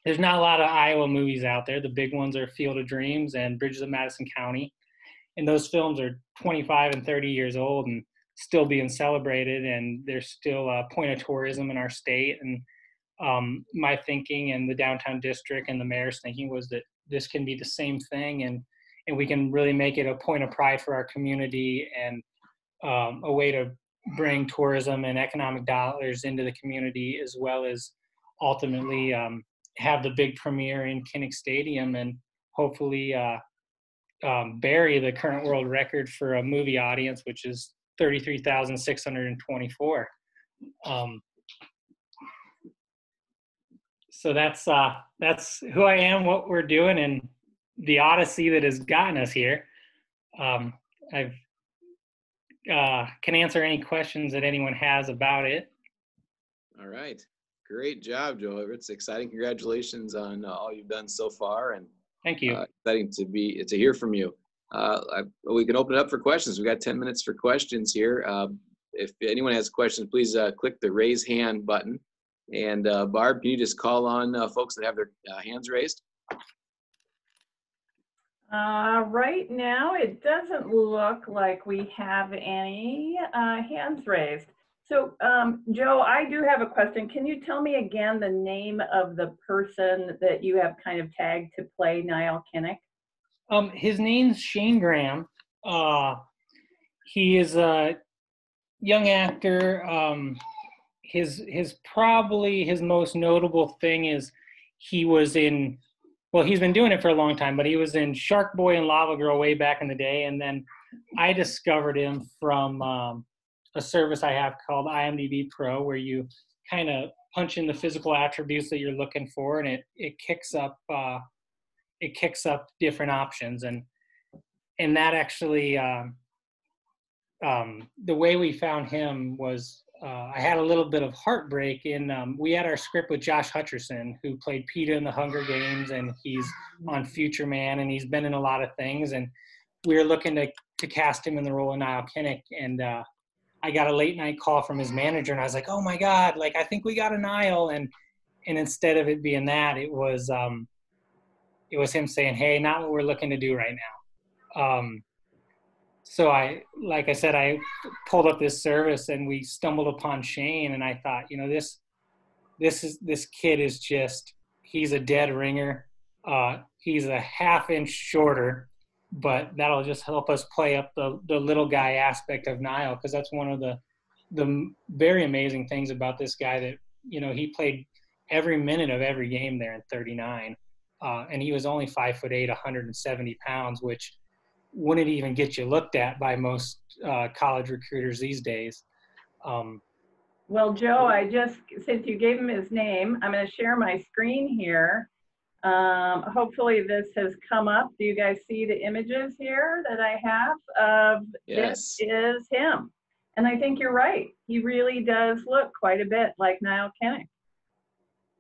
there's not a lot of iowa movies out there. The big ones are field of dreams and bridges of madison county and those films are 25 and 30 years old and still being celebrated and there's still a point of tourism in our state. And um, my thinking and the downtown district and the mayor's thinking was that this can be the same thing and and we can really make it a point of pride for our community and um, a way to bring tourism and economic dollars into the community as well as ultimately um, have the big premiere in Kinnick Stadium and hopefully uh, um, bury the current world record for a movie audience, which is 33,624. Um, so that's uh, that's who I am, what we're doing, and the odyssey that has gotten us here. Um, I've uh, can answer any questions that anyone has about it. All right. Great job, Joe. It's exciting. Congratulations on uh, all you've done so far, and thank you. Uh, exciting to be to hear from you. Uh, I, we can open it up for questions. We got 10 minutes for questions here. Uh, if anyone has questions, please uh, click the raise hand button. And uh, Barb, can you just call on folks that have their hands raised? Uh, right now, it doesn't look like we have any uh, hands raised. So, um, Joe, I do have a question. Can you tell me again the name of the person that you have kind of tagged to play Nile Kinnick? Um, his name's Shane Graham. Uh, he is a young actor. Um, his his probably his most notable thing is he was in well, he's been doing it for a long time, but he was in Shark Boy and Lava Girl way back in the day, and then I discovered him from um, a service I have called IMDb Pro, where you kind of punch in the physical attributes that you're looking for, and it it kicks up uh, it kicks up different options, and and that actually um, um, the way we found him was uh, I had a little bit of heartbreak in. Um, we had our script with Josh Hutcherson, who played Peter in the Hunger Games, and he's on Future Man, and he's been in a lot of things. And we were looking to to cast him in the role of Nile Kinnick, and uh, I got a late night call from his manager, and I was like, "Oh my God! Like I think we got a Nile." And and instead of it being that, it was um, it was him saying, "Hey, not what we're looking to do right now." Um, so I, like I said, I pulled up this service and we stumbled upon Shane, and I thought, you know, this, this is this kid is just he's a dead ringer. Uh, he's a half inch shorter, but that'll just help us play up the the little guy aspect of Nile because that's one of the the very amazing things about this guy that you know he played every minute of every game there in 39, uh, and he was only five foot eight, 170 pounds, which wouldn't even get you looked at by most uh, college recruiters these days. Um, well, Joe, I just, since you gave him his name, I'm going to share my screen here. Um, hopefully this has come up. Do you guys see the images here that I have of yes. this is him? And I think you're right. He really does look quite a bit like Nile Kinnick.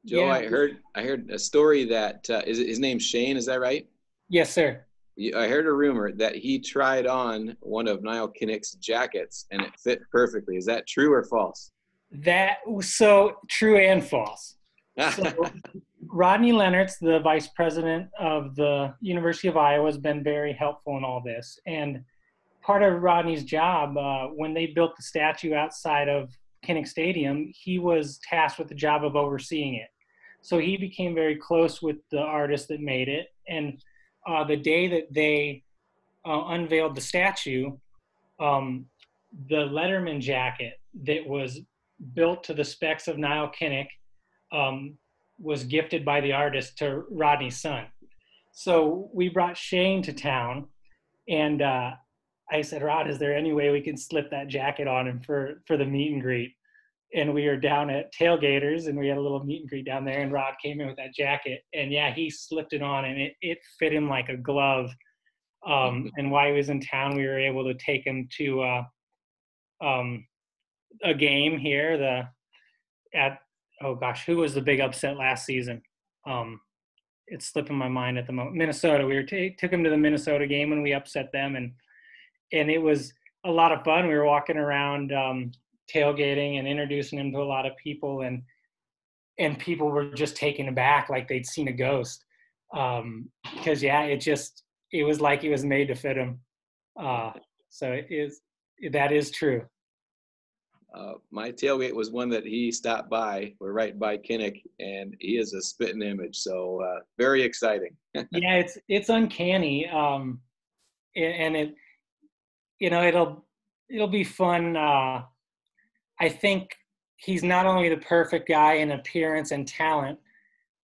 Joe, yeah. I heard I heard a story that uh, is his name Shane. Is that right? Yes, sir. I heard a rumor that he tried on one of Nile Kinnick's jackets and it fit perfectly. Is that true or false? That so true and false. So, Rodney Leonard's the vice president of the University of Iowa has been very helpful in all this. And part of Rodney's job, uh, when they built the statue outside of Kinnick Stadium, he was tasked with the job of overseeing it. So he became very close with the artist that made it. And uh, the day that they uh, unveiled the statue, um, the Letterman jacket that was built to the specs of Nile Kinnick um, was gifted by the artist to Rodney's son. So we brought Shane to town, and uh, I said, Rod, is there any way we can slip that jacket on him for for the meet and greet? And we were down at Tailgaters, and we had a little meet and greet down there, and Rod came in with that jacket, and yeah, he slipped it on, and it it fit him like a glove. Um, and while he was in town, we were able to take him to uh, um, a game here. The at oh gosh, who was the big upset last season? Um, it's slipping my mind at the moment. Minnesota. We were ta took him to the Minnesota game and we upset them, and and it was a lot of fun. We were walking around um, tailgating and introducing him to a lot of people, and and people were just taken aback, like they'd seen a ghost. Um, because yeah, it just it was like it was made to fit him. Uh, so it is that is true. Uh, my tailgate was one that he stopped by. We're right by Kinnick, and he is a spitting image. So uh, very exciting. yeah, it's it's uncanny, um, and it you know it'll it'll be fun. Uh, I think he's not only the perfect guy in appearance and talent.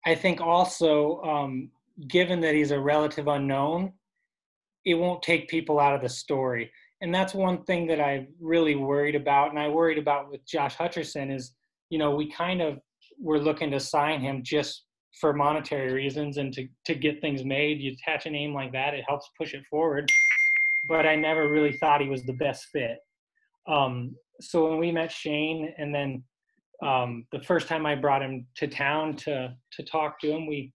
I think also, um, given that he's a relative unknown, it won't take people out of the story. And that's one thing that I really worried about, and I worried about with Josh Hutcherson is, you know, we kind of were looking to sign him just for monetary reasons and to to get things made. You attach a name like that, it helps push it forward. But I never really thought he was the best fit. Um, so when we met Shane, and then um, the first time I brought him to town to to talk to him, we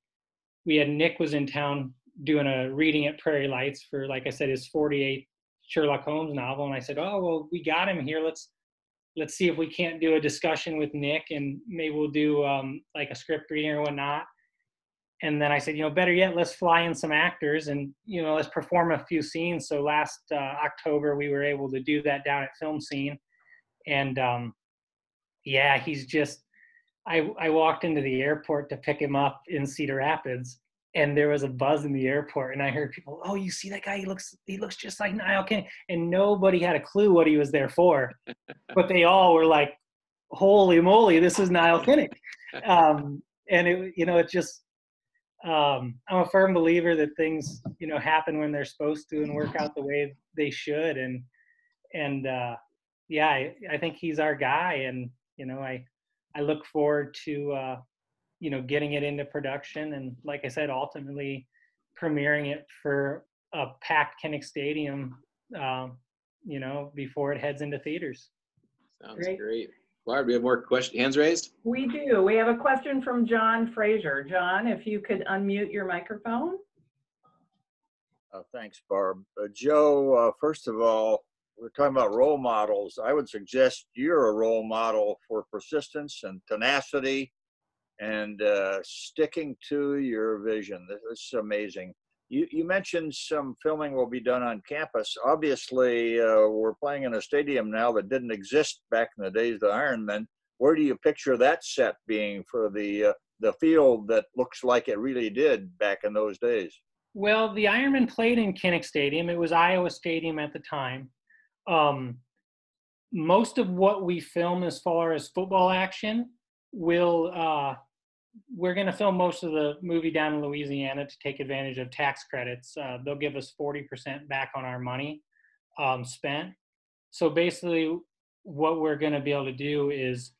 we had Nick was in town doing a reading at Prairie Lights for, like I said, his 48th Sherlock Holmes novel, and I said, "Oh well, we got him here. Let's let's see if we can't do a discussion with Nick, and maybe we'll do um, like a script reading or whatnot." And then I said, you know, better yet, let's fly in some actors and you know let's perform a few scenes. So last uh, October we were able to do that down at Film Scene, and um, yeah, he's just. I I walked into the airport to pick him up in Cedar Rapids, and there was a buzz in the airport, and I heard people, "Oh, you see that guy? He looks he looks just like Nile Kinnick," and nobody had a clue what he was there for, but they all were like, "Holy moly, this is Nile Kinnick!" Um, and it you know it just um, I'm a firm believer that things you know happen when they're supposed to and work out the way they should, and and uh, yeah, I, I think he's our guy, and you know I I look forward to uh, you know getting it into production, and like I said, ultimately premiering it for a packed Kinnick Stadium, um, you know, before it heads into theaters. Sounds Great. great. Barb, we have more questions. Hands raised. We do. We have a question from John Fraser. John, if you could unmute your microphone. Uh, Thanks, Barb. Uh, Joe, uh, first of all, we're talking about role models. I would suggest you're a role model for persistence and tenacity and uh, sticking to your vision. This is amazing. You, you mentioned some filming will be done on campus. Obviously, uh, we're playing in a stadium now that didn't exist back in the days of the Ironmen. Where do you picture that set being for the uh, the field that looks like it really did back in those days? Well, the Ironmen played in Kinnick Stadium. It was Iowa Stadium at the time. Um, most of what we film as far as football action will uh, we're going to film most of the movie down in Louisiana to take advantage of tax credits. Uh, they'll give us 40% back on our money um, spent. So basically, what we're going to be able to do is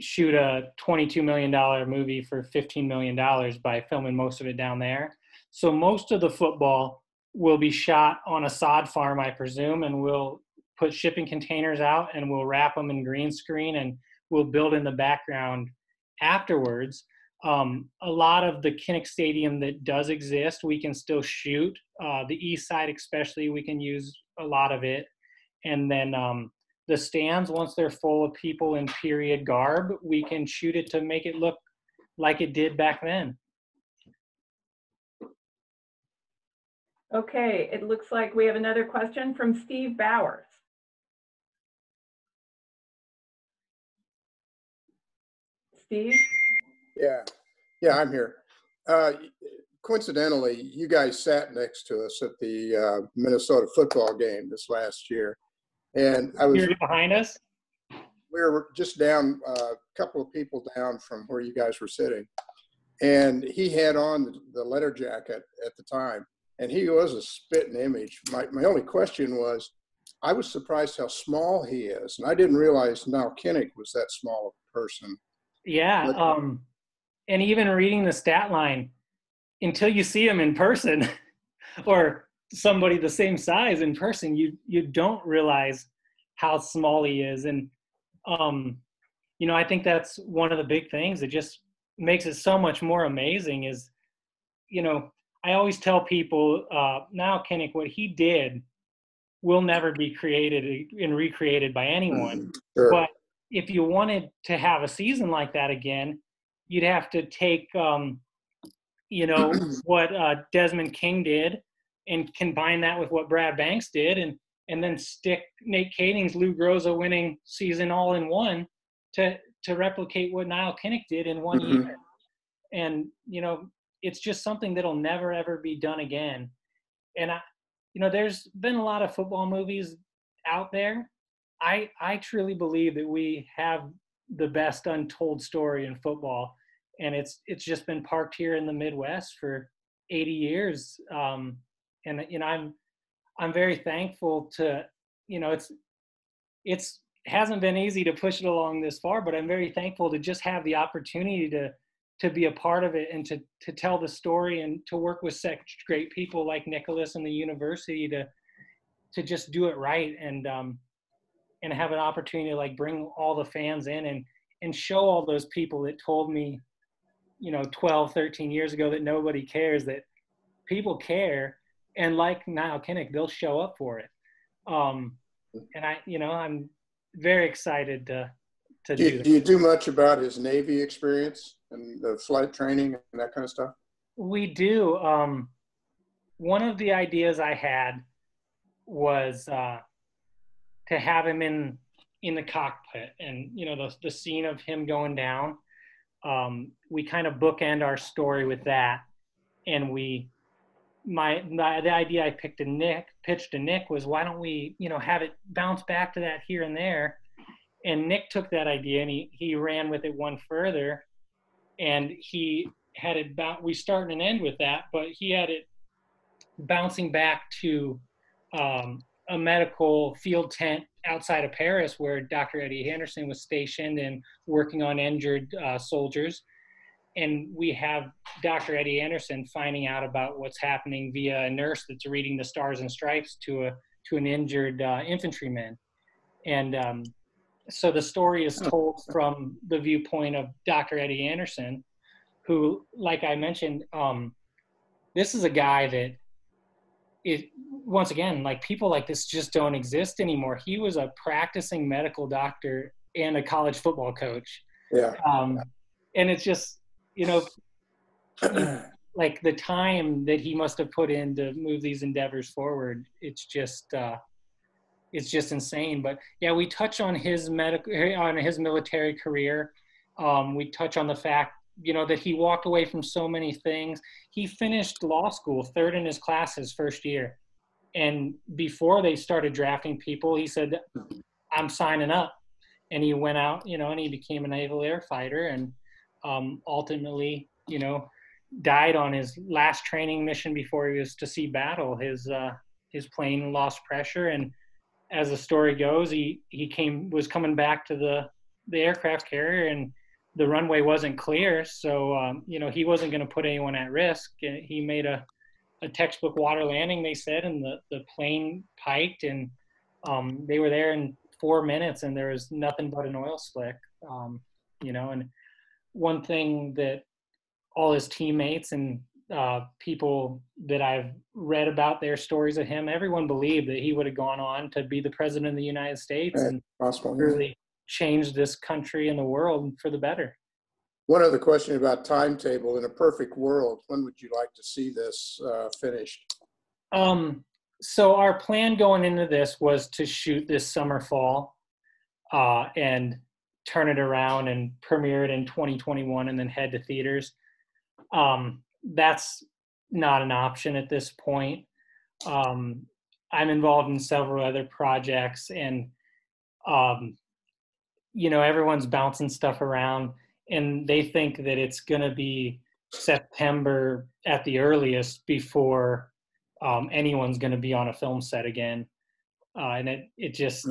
shoot a $22 million movie for $15 million by filming most of it down there. So most of the football will be shot on a sod farm, I presume, and we'll put shipping containers out and we'll wrap them in green screen and we'll build in the background afterwards. um, a lot of the Kinnick Stadium that does exist, we can still shoot. Uh, the east side, especially, we can use a lot of it. And then um, the stands, once they're full of people in period garb, we can shoot it to make it look like it did back then. Okay, it looks like we have another question from Steve Bowers. Steve? Yeah, yeah, I'm here. Uh, coincidentally, you guys sat next to us at the uh, Minnesota football game this last year, and I was You're behind us. we were just down uh, a couple of people down from where you guys were sitting, and he had on the, letter jacket at the time, and he was a spitting image. My my only question was, I was surprised how small he is, and I didn't realize Nile Kinnick was that small of a person. Yeah. But- Um, and even reading the stat line, until you see him in person, or somebody the same size in person, you you don't realize how small he is. And um, you know, I think that's one of the big things that just makes it so much more amazing. Is you know, I always tell people uh, now, Kinnick, what he did will never be created and recreated by anyone. Sure. But if you wanted to have a season like that again, you'd have to take, um, you know, what uh, Desmond King did and combine that with what Brad Banks did, and and then stick Nate Kaeding's Lou Groza winning season all in one to to replicate what Nile Kinnick did in one Mhm. year. And you know, it's just something that'll never ever be done again. And I, you know, there's been a lot of football movies out there. I I truly believe that we have the best untold story in football, and it's it's just been parked here in the Midwest for 80 years. Um, and you know, I'm I'm very thankful to you know it's it's hasn't been easy to push it along this far, but I'm very thankful to just have the opportunity to to be a part of it and to to tell the story and to work with such great people like Nicholas and the university to to just do it right and um and have an opportunity to like bring all the fans in and and show all those people that told me you know 12 13 years ago that nobody cares that people care and like Nile Kinnick they'll show up for it um and I you know I'm very excited to to Do do you, do you do much about his Navy experience and the flight training and that kind of stuff? We do. Um, one of the ideas I had was uh, to have him in in the cockpit, and you know the the scene of him going down. Um, we kind of bookend our story with that, and we my, my the idea I picked to Nick pitched to Nick was why don't we you know have it bounce back to that here and there, and Nick took that idea and he he ran with it one further, and he had it bounce. We start and end with that, but he had it bouncing back to um, a medical field tent outside of Paris, where Dr. Eddie Anderson was stationed and working on injured uh, soldiers. And we have Dr. Eddie Anderson finding out about what's happening via a nurse that's reading the stars and stripes to a to an injured uh, infantryman. And um, so the story is told from the viewpoint of Dr. Eddie Anderson, who, like I mentioned, um, this is a guy that it once again like people like this just don't exist anymore. He was a practicing medical doctor and a college football coach. Yeah. Um, and it's just you know like the time that he must have put in to move these endeavors forward. It's just uh, it's just insane. But yeah, we touch on his medical on his military career. Um, we touch on the fact you know that he walked away from so many things. He finished law school third in his class his first year, and before they started drafting people, he said, "I'm signing up." And he went out, you know, and he became a naval air fighter, and um, ultimately, you know, died on his last training mission before he was to see battle. His uh, his plane lost pressure, and as the story goes, he he came was coming back to the the aircraft carrier, and the runway wasn't clear, so um, you know he wasn't going to put anyone at risk. He made a a textbook water landing, they said, and the the plane piked, and um, they were there in four minutes, and there was nothing but an oil slick. Um, you know, and one thing that all his teammates and uh, people that I've read about their stories of him, everyone believed that he would have gone on to be the president of the United States Right, and Possible. really change this country and the world for the better. One other question about timetable. In a perfect world, when would you like to see this uh, finished? Um, so our plan going into this was to shoot this summer fall uh, and turn it around and premiere it in 2021 and then head to theaters. Um, that's not an option at this point. Um, I'm involved in several other projects and um, you know everyone's bouncing stuff around and they think that it's going to be September at the earliest before um, anyone's going to be on a film set again, uh, and it it just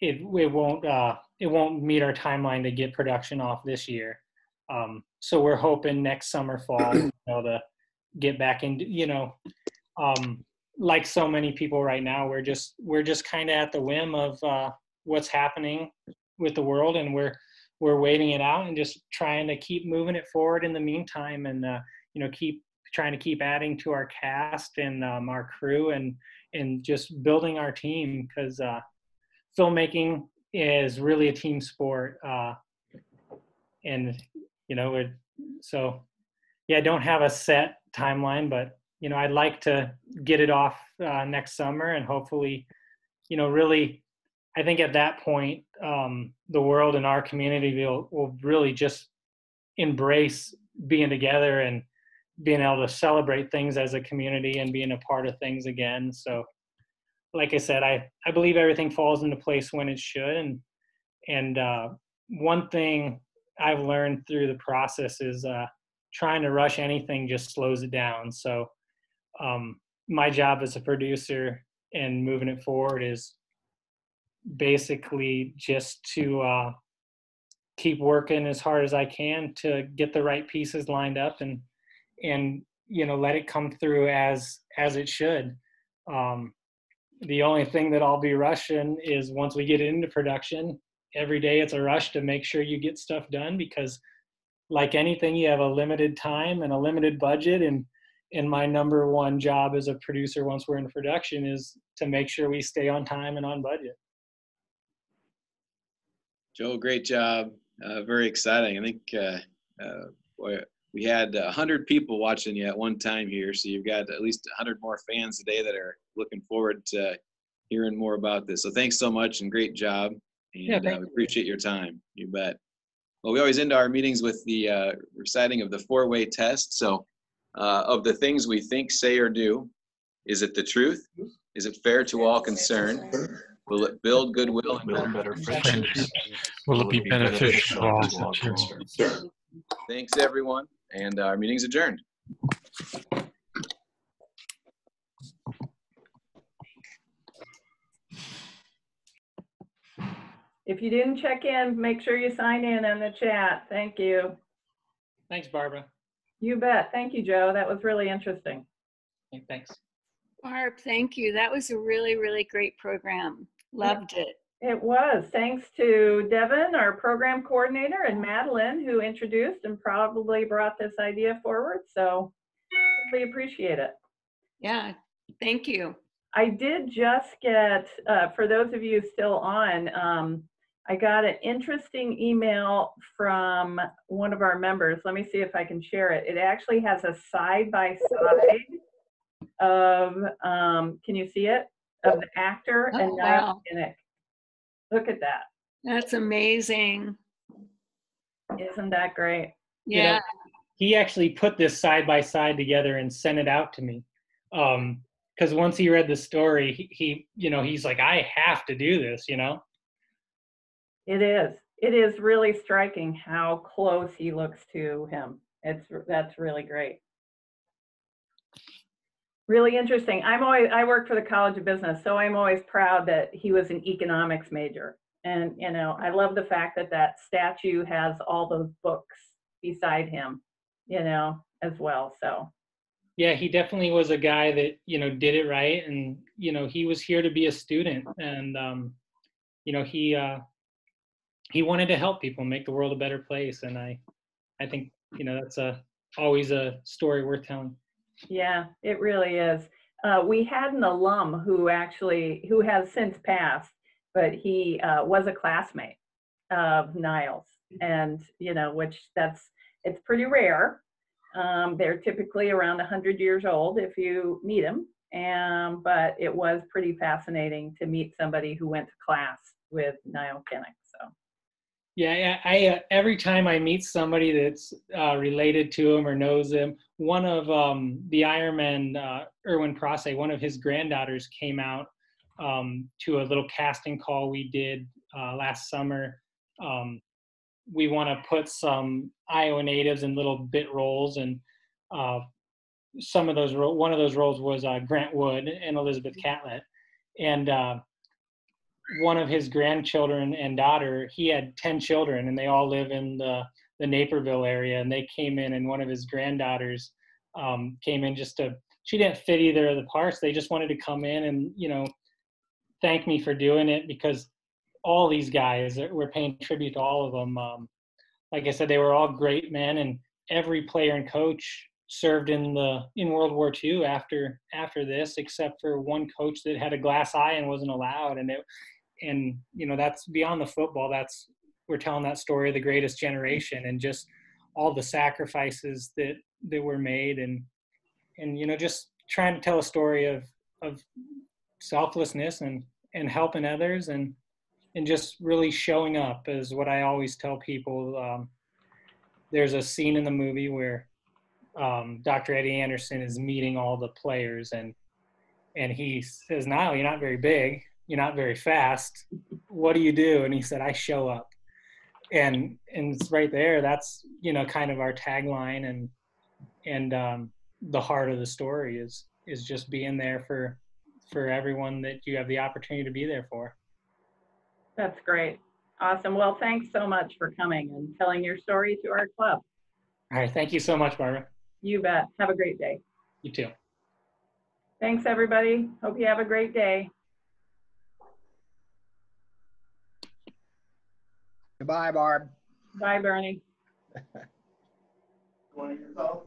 it it won't uh, it won't meet our timeline to get production off this year. Um, so we're hoping next summer fall you know, to get back into you know um, like so many people right now we're just we're just kind of at the whim of uh, what's happening with the world and we're we're waiting it out and just trying to keep moving it forward in the meantime and uh, you know keep trying to keep adding to our cast and um, our crew and and just building our team because uh, filmmaking is really a team sport uh, and you know it so yeah i don't have a set timeline but you know i'd like to get it off uh, next summer and hopefully you know really i think at that point um, the world and our community will, will really just embrace being together and being able to celebrate things as a community and being a part of things again. So like i said i i believe everything falls into place when it should. And and uh, one thing i've learned through the process is uh, trying to rush anything just slows it down. So um, my job as a producer and moving it forward is basically just to uh, keep working as hard as I can to get the right pieces lined up and and you know let it come through as as it should. Um, the only thing that I'll be rushing is once we get into production. Every day it's a rush to make sure you get stuff done because, like anything, you have a limited time and a limited budget and and my number one job as a producer once we're in production is to make sure we stay on time and on budget. Joe, great job. Uh, very exciting. I think uh, uh, boy, we had 100 people watching you at one time here, so you've got at least 100 more fans today that are looking forward to hearing more about this. So thanks so much and great job. And Yeah, uh, we appreciate your time. You bet. Well, we always end our meetings with the uh, reciting of the four-way test. So, uh, of the things we think, say, or do, is it the truth? Is it fair to all concerned? Will it build goodwill and build better friendships? Will it be beneficial to all concerned? Thanks, everyone, and our meeting's adjourned. If you didn't check in, make sure you sign in in the chat. Thank you. Thanks, Barbara. You bet. Thank you, Joe. That was really interesting. Thanks. Barb, thank you. That was a really, really great program. Loved it. It was. Thanks to Devin, our program coordinator, and Madeline, who introduced and probably brought this idea forward. So really appreciate it. Yeah, thank you. I did just get, uh, for those of you still on, um, I got an interesting email from one of our members. Let me see if I can share it. It actually has a side by side of, um, can you see it? Of the actor Oh, and Nile wow. Kinnick. Look at that. That's amazing. Isn't that great? You know, Yeah. he actually put this side by side together and sent it out to me. Um, because once he read the story, he, he, you know, he's like, I have to do this, you know? It is. It is really striking how close he looks to him. It's that's really great. Really interesting. I'm always I work for the College of Business, so I'm always proud that he was an economics major. And you know, I love the fact that that statue has all those books beside him, you know, as well. So Yeah, he definitely was a guy that, you know, did it right. And, you know, he was here to be a student. And, um, you know, he, uh, he wanted to help people make the world a better place. And I, I think, you know, that's a, always a story worth telling. Yeah, it really is. Uh, we had an alum who actually, who has since passed, but he uh, was a classmate of Nile's. And, you know, which that's, it's pretty rare. Um, they're typically around 100 years old if you meet them. Um, but it was pretty fascinating to meet somebody who went to class with Nile Kinnick. So, Yeah, yeah. I uh, every time I meet somebody that's uh, related to him or knows him, one of um, the Ironmen, uh, Erwin Prasse, one of his granddaughters came out um, to a little casting call we did uh, last summer. Um, we want to put some Iowa natives in little bit roles, and uh, some of those ro- one of those roles was uh, Grant Wood and Elizabeth Catlett, and uh, one of his grandchildren and daughter, he had 10 children and they all live in the, the Naperville area. And they came in and one of his granddaughters um, came in just to, she didn't fit either of the parts. They just wanted to come in and, you know, thank me for doing it because all these guys, we're paying tribute to all of them. Um, like I said, they were all great men and every player and coach served in the in World War II after after this, except for one coach that had a glass eye and wasn't allowed. And it and you know that's beyond the football. That's we're telling that story of the greatest generation and just all the sacrifices that that were made and and you know just trying to tell a story of of selflessness and and helping others and and just really showing up is what I always tell people. Um, there's a scene in the movie where um, Dr. Eddie Anderson is meeting all the players and and he says, "Nile, you're not very big. You're not very fast. What do you do?" And he said, "I show up." And and it's right there. That's you know kind of our tagline and and um, the heart of the story is is just being there for for everyone that you have the opportunity to be there for. that's great. Awesome. Well, thanks so much for coming and telling your story to our club. All right. Thank you so much, Barbara. You bet. Have a great day. You too. Thanks, everybody. Hope you have a great day. Goodbye, Barb. Bye, Bernie. Want to yourself?